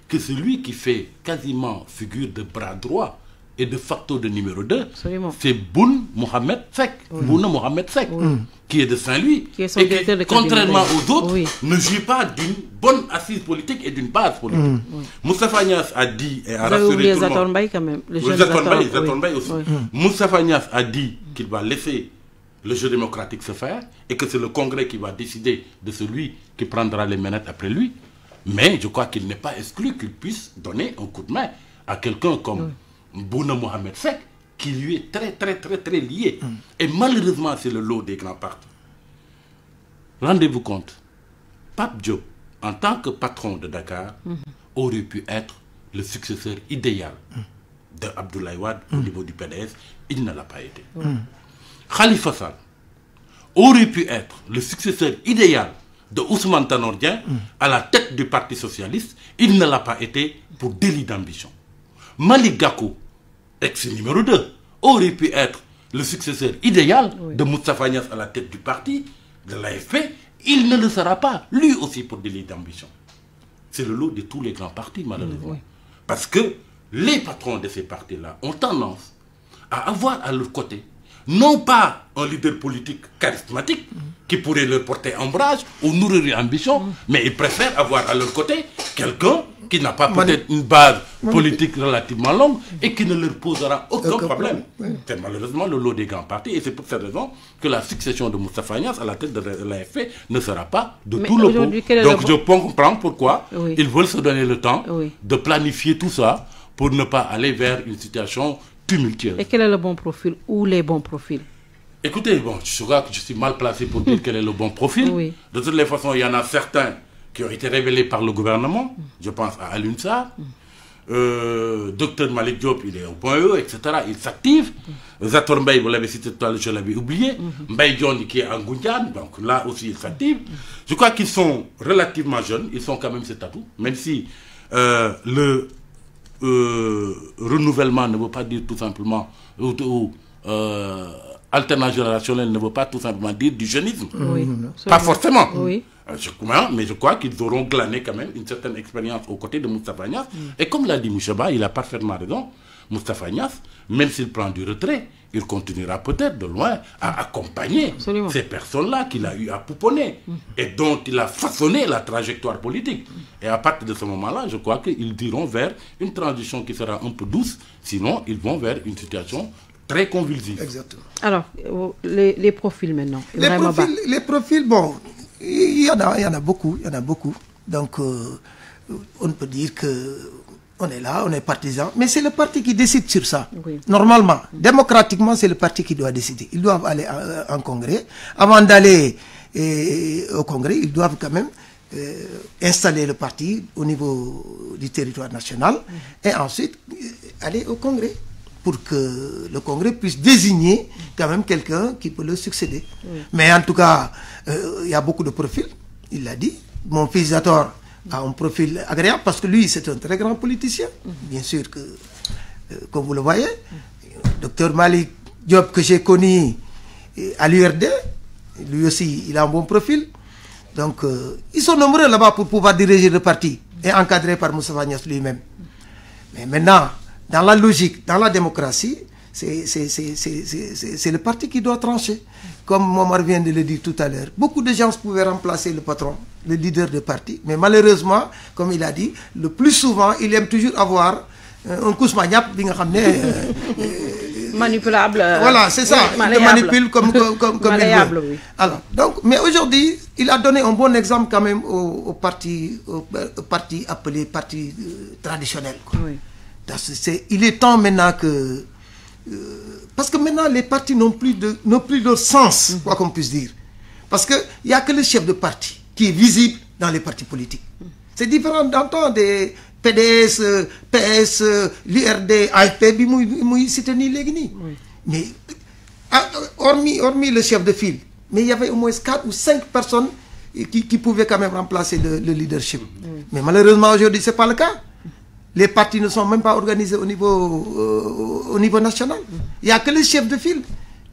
que celui qui fait quasiment figure de bras droit et de facto de numéro 2, Absolument. c'est Boun Mohamed Sek, Bouna Mohamed Sek, qui est de Saint-Louis, Qui est son et qui, contrairement aux autres, Oui. ne jouit pas d'une bonne assise politique et d'une base politique. Moustapha Niasse a dit et a Vous rassuré tout le monde. Quand même. Le Oui, oui. Aussi. Oui. Moustapha Niasse a dit qu'il va laisser le jeu démocratique se faire et que c'est le Congrès qui va décider de celui qui prendra les manettes après lui. Mais je crois qu'il n'est pas exclu qu'il puisse donner un coup de main à quelqu'un comme Bouna Mohamed Sek, qui lui est très, très, très, très lié. Et malheureusement, c'est le lot des grands partis. Rendez-vous compte, Pape Diop, en tant que patron de Dakar, aurait pu être le successeur idéal de Abdoulaye Wade au niveau du PDS. Il ne l'a pas été. Khalifa Sall aurait pu être le successeur idéal de Ousmane Tanordien à la tête du Parti Socialiste. Il ne l'a pas été pour délit d'ambition. Malik Gakou, ex-numéro 2, aurait pu être le successeur idéal de Moustapha Niasse à la tête du parti, de l'AFP. Il ne le sera pas, lui aussi pour délit d'ambition. C'est le lot de tous les grands partis, malheureusement. Parce que les patrons de ces partis-là ont tendance à avoir à leur côté non pas un leader politique charismatique qui pourrait leur porter ombrage ou nourrir ambition, mais ils préfèrent avoir à leur côté quelqu'un qui n'a pas peut-être une base politique relativement longue et qui ne leur posera aucun Aucun problème. problème, C'est malheureusement le lot des grands partis et c'est pour cette raison que la succession de Moustapha Niasse à la tête de l'AFP ne sera pas de Mais tout le est Donc le- je comprends pourquoi Oui. ils veulent se donner le temps Oui. de planifier tout ça pour ne pas aller vers une situation tumultueuse. Et quel est le bon profil? Ou les bons profils? Écoutez, bon, je crois que je suis mal placé pour dire quel est le bon profil. Oui. De toutes les façons, il y en a certains qui ont été révélés par le gouvernement. Je pense à Alunsa. Euh, Docteur Malik Diop, il est au point E, etc. Il s'active. Zator Mbaye, vous l'avez cité tout à l'heure, je l'avais oublié. Mbaye John qui est en Goundiane, donc là aussi il s'active. Je crois qu'ils sont relativement jeunes, ils sont quand même cet atout, même si euh, le euh, renouvellement ne veut pas dire tout simplement, ou, ou, euh, alternance générationnelle ne veut pas tout simplement dire du jeunisme. Oui. Pas forcément. Oui. Euh, je crois, mais je crois qu'ils auront glané quand même une certaine expérience aux côtés de Moustapha Niasse. Et comme l'a dit Mouchaba, il a parfaitement raison. Moustapha Niasse, même s'il prend du retrait, il continuera peut-être de loin à accompagner Absolument. ces personnes-là qu'il a eu à pouponner et dont il a façonné la trajectoire politique. Et à partir de ce moment-là, je crois qu'ils diront vers une transition qui sera un peu douce, sinon ils vont vers une situation très convulsive. Exactement. Alors, euh, les, les profils maintenant. Les profils, les profils, bon, il y en a, il y en a beaucoup, il y en a beaucoup. Donc, euh, on peut dire que on est là, on est partisan, mais c'est le parti qui décide sur ça. Oui. Normalement, démocratiquement, c'est le parti qui doit décider. Ils doivent aller en, en congrès. Avant d'aller euh, au congrès, ils doivent quand même euh, installer le parti au niveau du territoire national et ensuite euh, aller au congrès pour que le Congrès puisse désigner quand même quelqu'un qui peut le succéder. Mais en tout cas, euh, il y a beaucoup de profils, il l'a dit. Mon fils Zator a un profil agréable parce que lui, c'est un très grand politicien. Bien sûr que, euh, comme vous le voyez, docteur Malik Diop que j'ai connu euh, à l'URD, lui aussi, il a un bon profil. Donc, euh, ils sont nombreux là-bas pour pouvoir diriger le parti et encadré par Moussa Vagnas lui-même. Mais maintenant, dans la logique, dans la démocratie, c'est le parti qui doit trancher. Comme Momar vient de le dire tout à l'heure, beaucoup de gens pouvaient remplacer le patron, le leader de parti. Mais malheureusement, comme il a dit, le plus souvent, il aime toujours avoir euh, un cousmagnap, ne, euh, Manipulable. euh, voilà, c'est ça. oui, il manipule comme, comme, comme, comme il veut. oui. Alors, donc, mais aujourd'hui, il a donné un bon exemple quand même au, au parti, au, au parti appelé parti euh, traditionnel. quoi. Oui. Il est temps maintenant que... euh, parce que maintenant, les partis n'ont plus de, n'ont plus de sens, quoi qu'on puisse dire. Parce qu'il n'y a que le chef de parti qui est visible dans les partis politiques. C'est différent d'entendre des PDS, PS, l'URD, AFP, nii. Mais ah, hormis, hormis le chef de file, mais il y avait au moins 4 ou 5 personnes qui, qui pouvaient quand même remplacer le, le leadership. Mais malheureusement, aujourd'hui, ce n'est pas le cas. Les partis ne sont même pas organisés au niveau, euh, au niveau national. Il n'y a que les chefs de file.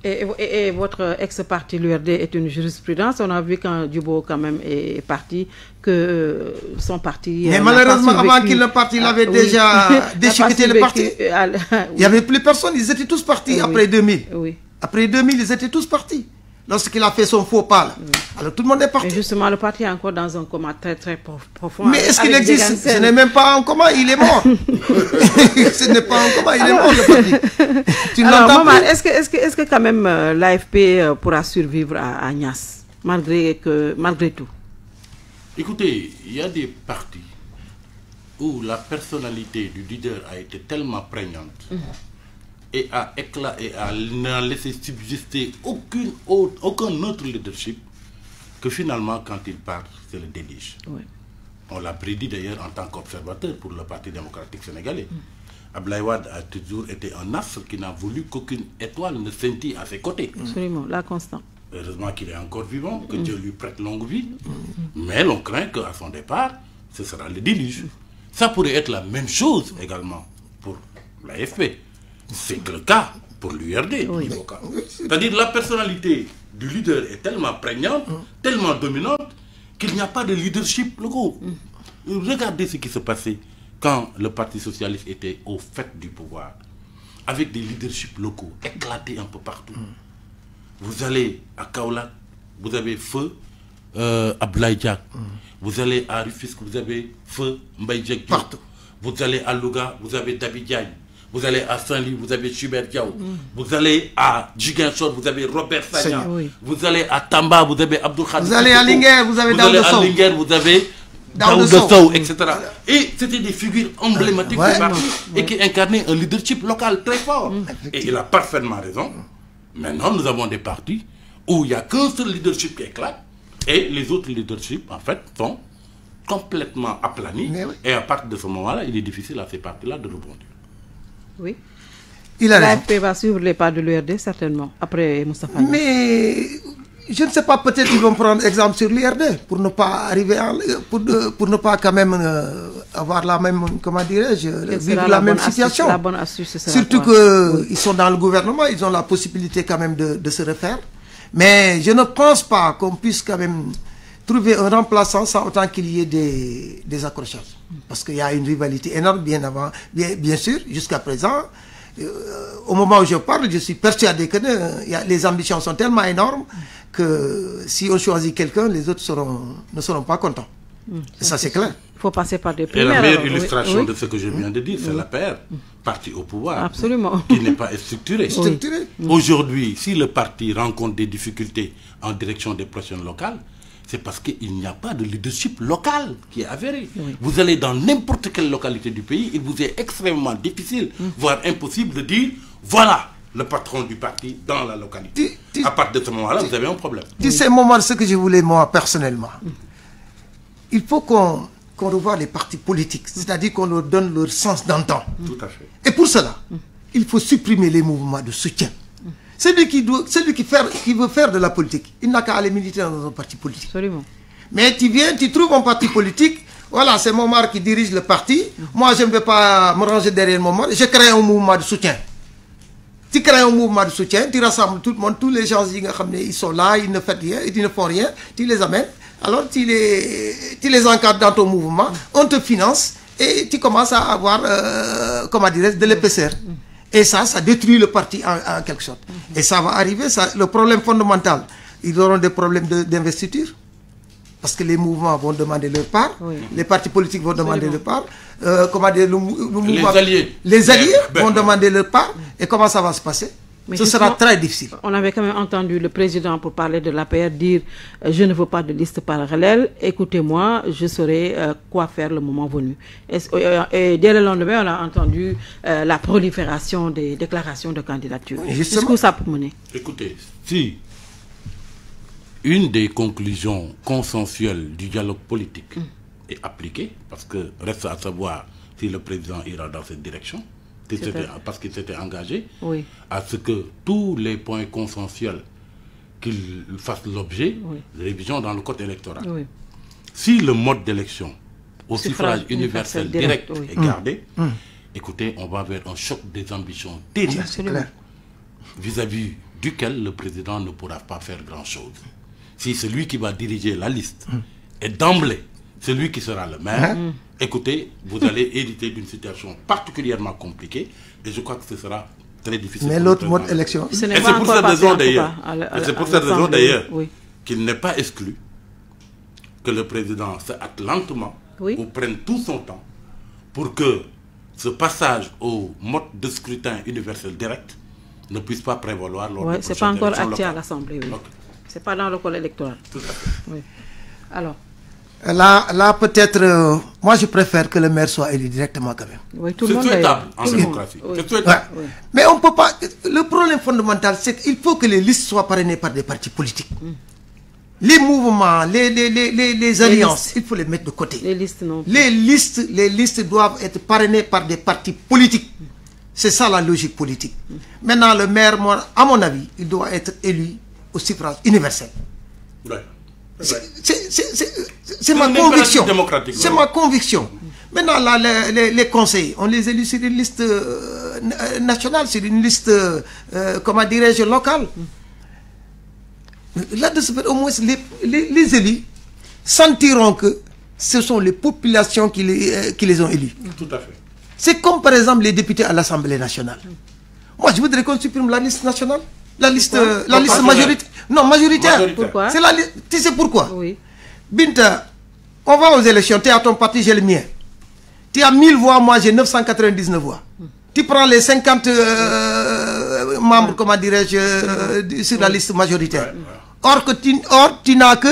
Et, et- et votre ex-parti, l'URD, est une jurisprudence. On a vu quand Dubo, quand même, est parti, que euh, son parti. Mais euh, pas malheureusement, avant qu'il ne parte, il Ah, avait déjà déchiqueté le parti. Il n'y avait plus personne, ils étaient tous partis Oui. après 2000. Oui. Après 2000, ils étaient tous partis. Lorsqu'il a fait son faux pas, là. alors tout le monde est Mais parti. justement, le parti est encore dans un coma très, très prof- profond. Mais est-ce qu'il existe. Ce n'est même pas en coma, il est mort. Ce n'est pas en coma, il est mort le parti. Tu ne Alors, l'entends maman, est-ce que, est-ce que, est-ce que quand même euh, l'AFP euh, pourra survivre à, à Nias, malgré, que, malgré tout? Écoutez, il y a des partis où la personnalité du leader a été tellement prégnante et a éclat et a n'a laissé subsister aucune autre, aucun autre leadership que finalement quand il part, c'est le délige. Oui. On l'a prédit d'ailleurs en tant qu'observateur pour le Parti démocratique sénégalais. Abdoulaye Wade a toujours été un astre qui n'a voulu qu'aucune étoile ne scintille à ses côtés. Absolument, la constante. Heureusement qu'il est encore vivant, que Dieu lui prête longue vie. Mais l'on craint qu'à son départ, ce sera le déluge. Ça pourrait être la même chose également pour l'AFP. C'est le cas pour l'URD. C'est-à-dire la personnalité du leader est tellement prégnante, tellement dominante, qu'il n'y a pas de leadership local. Regardez ce qui se passait quand le Parti socialiste était au fait du pouvoir, avec des leaderships locaux éclatés un peu partout. Vous allez à Kaolack, vous avez feu euh, Diak. Vous allez à Rufisque, vous avez feu Diop. Partout. Vous allez à Louga, vous avez Dabi Diagne. Vous allez à Saint-Louis, vous avez Schubert Diaw. Vous allez à Jiguinchor, vous avez Robert Sagna. Oui. Vous allez à Tamba, vous avez Abdou Khadir Vous allez à. Linguère, vous avez Vous allez à. Linguère, vous avez Daouda Sow. Sow, etc. Et c'était des figures emblématiques Ouais. du parti et qui incarnaient un leadership local très fort. Et il a parfaitement raison. Maintenant, nous avons des partis où il n'y a qu'un seul leadership qui éclate et les autres leaderships, en fait, sont complètement aplanis. Oui. Et à partir de ce moment-là, il est difficile à ces partis-là de rebondir. Oui. Il a. L'AFP va suivre les pas de l'URD, certainement, après Moustapha. Mais je ne sais pas, peut-être ils vont prendre exemple sur l'IRD pour ne pas arriver à, pour, ne- pour ne pas quand même euh, avoir la même, comment dirais-je, vivre la, même astuce- situation. La bonne astuce, Surtout qu'ils sont dans le gouvernement, ils ont la possibilité quand même de, de se refaire. Mais je ne pense pas qu'on puisse quand même trouver un remplaçant sans autant qu'il y ait des, des accrochages. Parce qu'il y a une rivalité énorme bien avant, bien, bien sûr, jusqu'à présent. euh, au moment où je parle, je suis persuadé que euh, il y a- les ambitions sont tellement énormes que si on choisit quelqu'un, les autres seront, ne seront pas contents. Et ça, c'est clair. Il faut passer par des Et primaires. la meilleure oui, illustration oui. de ce que je viens de dire, c'est la paire, parti au pouvoir, Absolument. qui n'est pas structuré. Structuré. Aujourd'hui, si le parti rencontre des difficultés en direction des prochaines locales, c'est parce qu'il n'y a pas de leadership local qui est avéré. Vous allez dans n'importe quelle localité du pays, il vous est extrêmement difficile, voire impossible de dire, voilà le patron du parti dans la localité. Tu- tu- à partir de ce moment-là, vous avez un problème. Tu sais, moment, ce que je voulais, moi, personnellement, il faut qu'on qu'on revoie les partis politiques, c'est-à-dire qu'on leur donne leur sens d'antan. Tout à fait. Et pour cela, il faut supprimer les mouvements de soutien. Celui qui, doit, celui qui, faire- qui veut faire de la politique, il n'a qu'à aller militer dans un parti politique. Absolument. Mais tu viens, tu trouves un parti politique, voilà, c'est Momar qui dirige le parti, moi je ne vais pas me ranger derrière Momar, je crée un mouvement de soutien. Tu crées un mouvement de soutien, tu rassembles tout le monde, tous les gens ils sont là, ils ne font rien, ils ne font rien, tu les amènes, alors tu les, tu les encadres dans ton mouvement, on te finance et tu commences à avoir, euh, comment de l'épaisseur. Et ça, ça détruit le parti en, en quelque sorte. Et ça va arriver, ça, le problème fondamental, ils auront des problèmes de- d'investiture. Parce que les mouvements vont demander leur part, Oui. les partis politiques vont demander leur part, euh, comment dire, le, mou- le mouvement- alliés. les alliés Ben, vont ben. demander leur part. Et comment ça va se passer? Mais Ce sera très difficile. On avait quand même entendu le président, pour parler de l'APR, dire euh, Je ne veux pas de liste parallèle, écoutez-moi, je saurai euh, quoi faire le moment venu. Euh, et dès le lendemain, on a entendu euh, la prolifération des déclarations de candidature. Jusqu'où ça peut mener? Écoutez, si une des conclusions consensuelles du dialogue politique est appliquée, parce que reste à savoir si le président ira dans cette direction, parce qu'il s'était engagé Oui. à ce que tous les points consensuels qu'il fasse l'objet de révision dans le code électoral. Oui. Si le mode d'élection au Suffrage suffrage universel direct, direct, oui. est gardé, écoutez, on va vers un choc des ambitions clair. vis-à-vis duquel le président ne pourra pas faire grand-chose. Si celui qui va diriger la liste est d'emblée celui qui sera le maire, écoutez, vous allez hériter d'une situation particulièrement compliquée et je crois que ce sera très difficile. Mais l'autre mode élection, Ce n'est Et pas c'est pour cette raison d'ailleurs, la- la- c'est pour cette raison d'ailleurs Oui. qu'il n'est pas exclu que le président se hâte lentement Oui. ou prenne tout son temps pour que ce passage au mode de scrutin universel direct ne puisse pas prévaloir lors Ouais, des c'est pas encore acté à l'Assemblée. Oui. Ok, C'est pas dans le code électoral. tout à fait. Oui. Alors, là, là peut-être, euh, moi je préfère que le maire soit élu directement quand même. oui, tout le C'est monde souhaitable en démocratie. Oui. Ouais. Mais on peut pas. Le problème fondamental, c'est qu'il faut que les listes soient parrainées par des partis politiques. Les mouvements, les, les, les, les, les alliances, il faut les mettre de côté. Les listes non. Les listes, les listes doivent être parrainées par des partis politiques. C'est ça la logique politique. Maintenant, le maire, moi, à mon avis, il doit être élu au suffrage universel. Ouais. C'est ma conviction. C'est ma conviction. Maintenant, là, les, les, les conseils, on les élit sur une liste euh, euh, nationale, sur une liste, euh, comment dirais-je, locale. Là, de ce fait, au moins, les, les, les élus sentiront que ce sont les populations qui les, euh, qui les ont élus. Tout à fait. C'est comme par exemple les députés à l'Assemblée nationale. Moi, je voudrais qu'on supprime la liste nationale. La liste, la liste majoritaire. Non, majoritaire. Pourquoi C'est la li- Tu sais pourquoi? Oui. Binta, on va aux élections, tu es à ton parti, j'ai le mien. Tu as 1000 voix, moi j'ai 999 voix. Tu prends les 50 euh, membres, comment dirais-je, euh, sur la liste majoritaire. Or, que tu, or, tu n'as que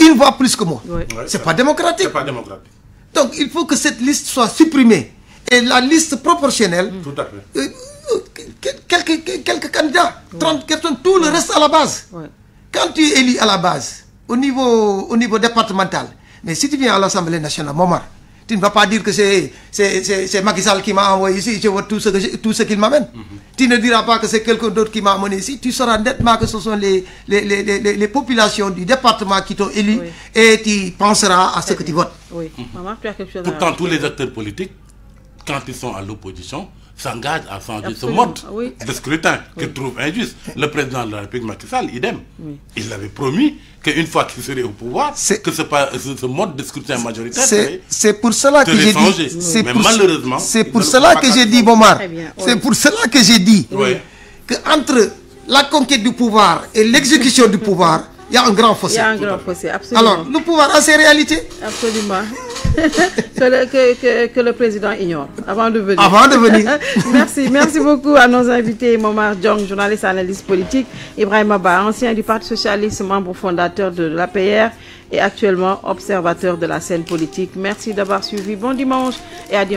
une voix plus que moi. C'est pas démocratique. C'est pas démocratique. Donc, il faut que cette liste soit supprimée. Et la liste proportionnelle, Tout à fait. euh, quelques, quelques candidats, 30 personnes, tout le reste à la base. Ouais. Quand tu es élu à la base, au niveau, au niveau départemental, mais si tu viens à l'Assemblée nationale, Momar, tu ne vas pas dire que c'est c'est- c'est- c'est Macky Sall qui m'a envoyé ici, je vois tout ce que tout ce qu'il m'amène. Tu ne diras pas que c'est quelqu'un d'autre qui m'a amené ici. Tu sauras nettement que ce sont les, les, les, les, les- les populations du département qui t'ont élu Oui. et tu penseras à ce que tu votes. Oui. Maman, tu as quelque chose à Pourtant, tous les acteurs politiques, quand ils sont à l'opposition, s'engagent à changer ce mode oui. de scrutin qu'ils trouvent injuste. Le président de la République, Macky Sall, idem. Il avait promis qu'une fois qu'il serait au pouvoir, que ce, mode de scrutin majoritaire C'est pour cela que j'ai dit. c'est Mais pour- malheureusement, c'est pour cela que j'ai dit. Bomar. C'est oui. pour cela que j'ai dit Oui. que entre la conquête du pouvoir et l'exécution du pouvoir, il y a un grand Il fossé. y a un grand fossé, absolument. Alors, le pouvoir a ses réalités. Absolument. que, le, que, que, que le président ignore avant de venir. Avant de venir. merci, merci beaucoup à nos invités, Momar Djong, journaliste analyste politique, Ibrahim Abba, ancien du Parti Socialiste, membre fondateur de l'APR et actuellement observateur de la scène politique. Merci d'avoir suivi. Bon dimanche et à dimanche.